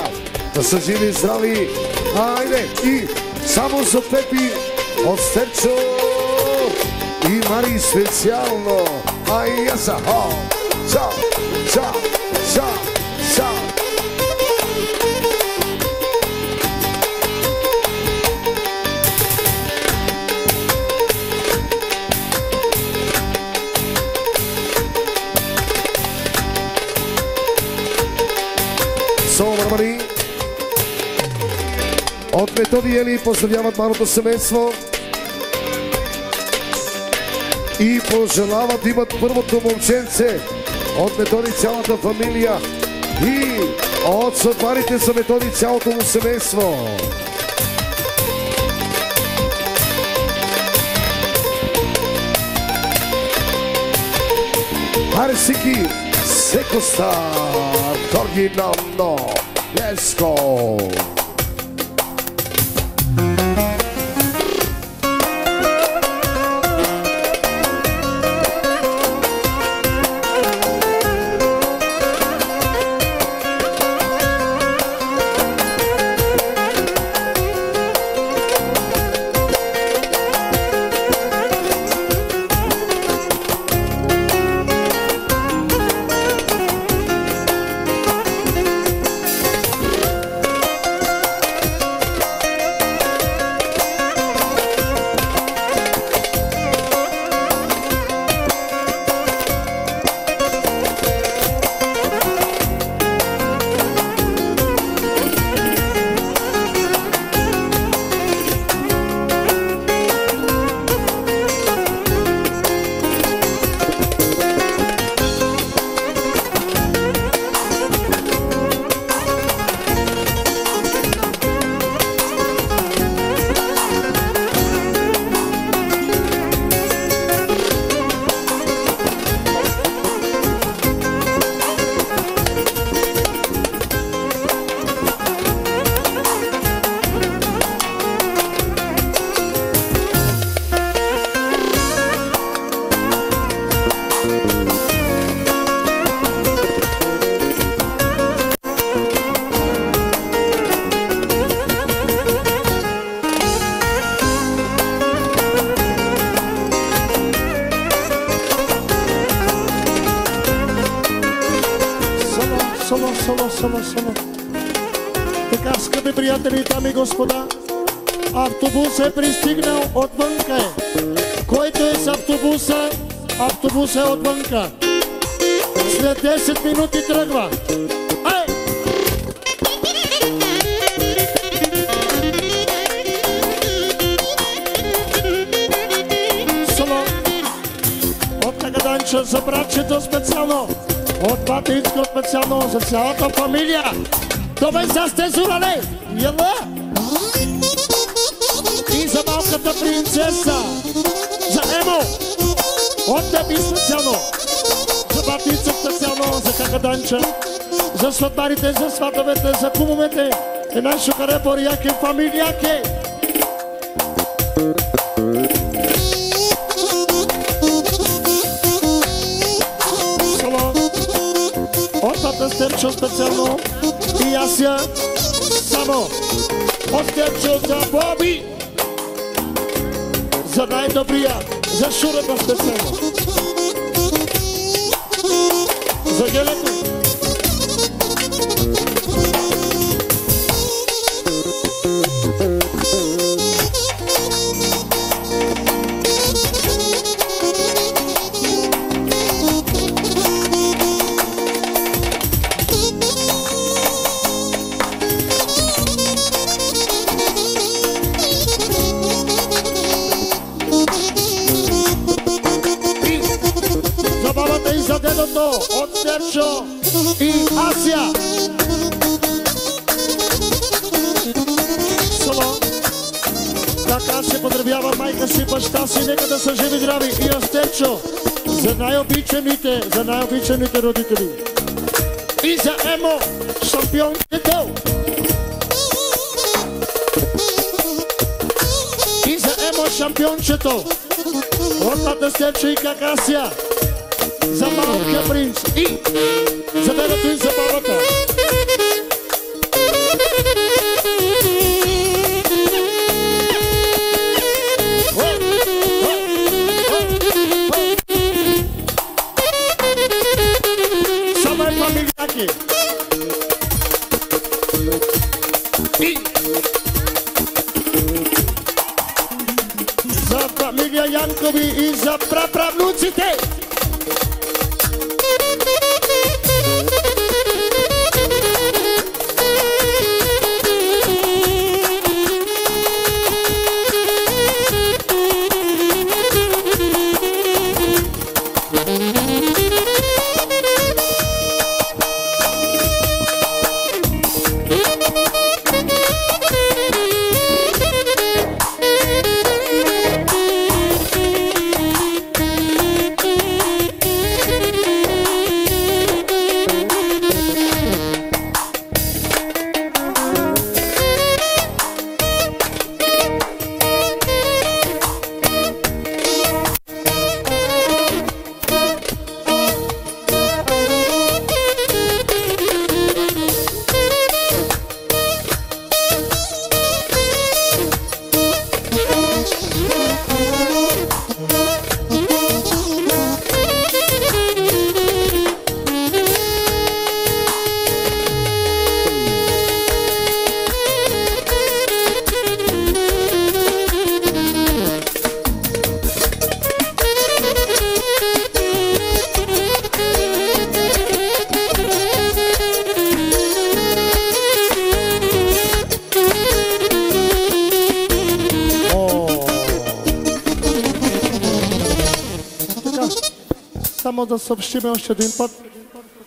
Да са живи и здрави. Айде, и само за Пепи от Стерчо и Мари специално. Ай, яса, о, чао, чао, Методи Ели поздравяват малото семейство и пожелават да имат първото момченце от Методи цялата фамилия и от сътварите за Методи цялото му семейство. Арсики Секоста Торгинамно Let's go! Господа, автобус е пристигнал отвънка. Който е с автобуса, автобус е отвънка. След 10 минути тръгва. Тагаданча за братчето специално. От Батинско специално за цялата фамилия. Добре, за сте зурале! Яла! Малката принцеса. За Емо. От тебе специално. За Батинско специално, за Тагаданча. За сватбарите, за сватовете, за кумовете. И нашо каре боряке, фамилияке. От тата Степчо специално и аз я само. От Степчо за Боби. За най-добрия. За Шурата специално. За Гелето. И най-обичаните родители. И за Емо, шампионкето. И за Емо, шампиончето. От тата Степчо и Какасия. За малкия принц. И за дедото и за съобщиме още един път.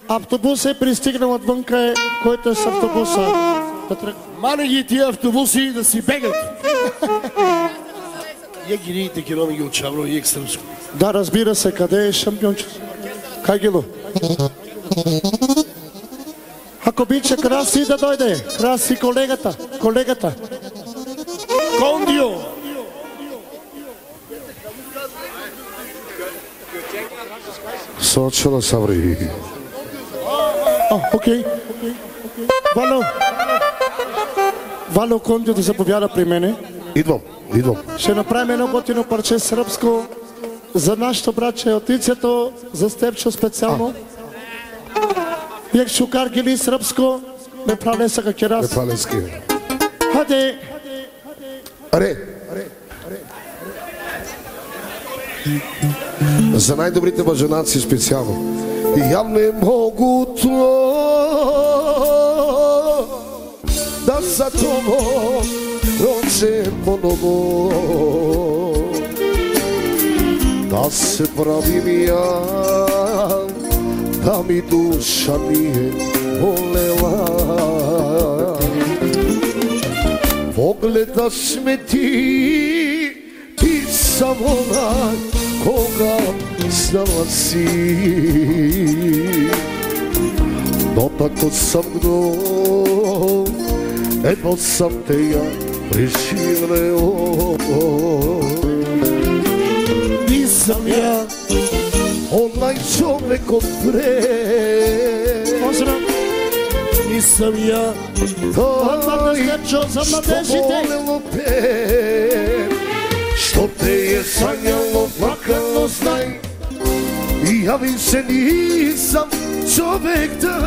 Автобусът е пристигнал отвънка, е, който е с автобуса. Мани ги тия автобуси да си бегат. Я ги видите киноми ги очавро и екстремско. Да, разбира се, къде е шампионче? Кай гило? Ако обича Краси да дойде. Краси колегата. Колегата. Сочила Саври. Окей. Вало. Вало Кондио да заповяда при мене. Идвам, идвам. Ще направим едно готино парче сръбско за нашето братче от Ицето, за Степчо специално. Як шукар гили сръбско, правле са как раз. Непаленски. Хаде, Аре. За най-добрите мъженаци специално. Я не мога да за това роче поново да се правим я да ми душа ми е болела Погледаш ме ти sam onaj koga znala si. No tako sam gdo Eto sam te ja prišivleo Nisam ja onaj čovek od pre. Nisam ja taj što volelo pet. Što te je sanjalo, plakalo, znaj. I ja više nisam čovek da.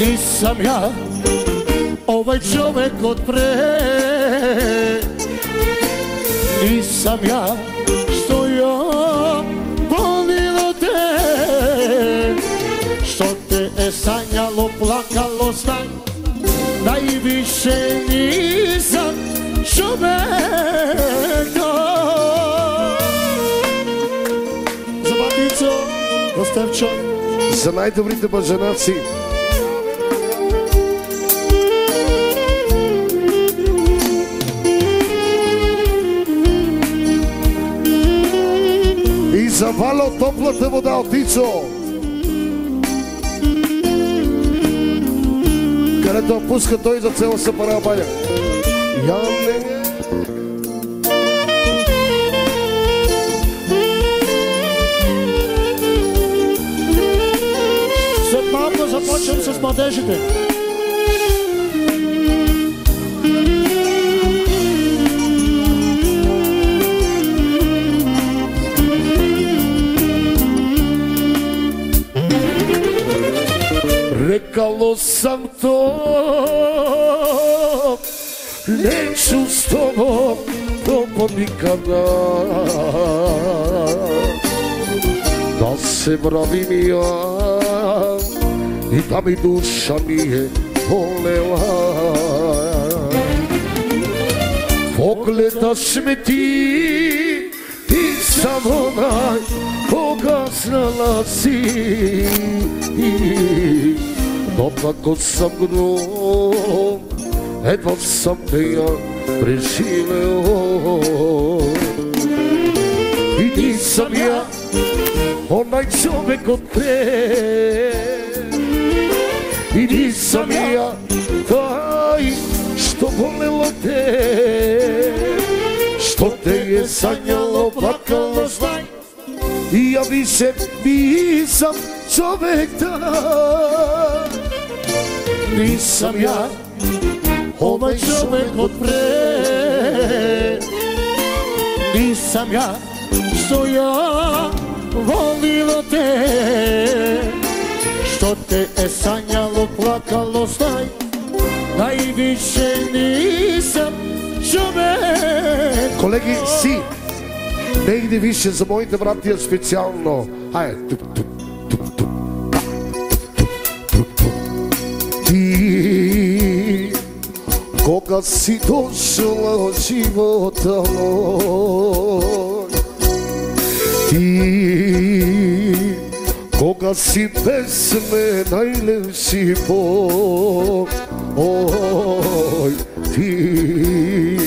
Nisam ja ovaj čovek od pre. Nisam ja što ja volilo te. Što te je sanjalo, plakalo, znaj. Najviše nisam čoveka За Батицо, за най-добрите мъженаци. И заваля от топлата вода от Ицо. Където пуска той за цела се пара баня. Я не След малко започвам с младежите. Rekalo sam to Neću s tobom to nikada Da se vravim ja I da mi duša nije volela Pogledaš me ti Ti sam onaj koga znala si. Dopako sam gnu Едва ja preživeo I nisam ja onaj čovek od pre I nisam ja taj što volelo te Što te je sanjalo, plakalo, znaj I ja više nisam čovek da Nisam ja ovaj čovek od pre. Nisam ja, što ja volilo te. Što te je sanjalo, plakalo, znaj Najviše nisam čovek Kolegi, si, negdje više, zamojite vrati ja specijalno. Hajde, tup, tup. Кога си дошла от живота мой, Ти, кога си без ме най-лепси Бог, ой, ти,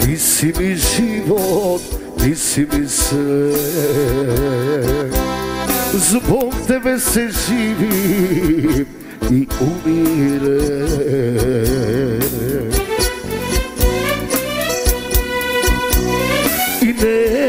ти си ми живот, ти си ми свет. С Бог тебе се живи и умире. te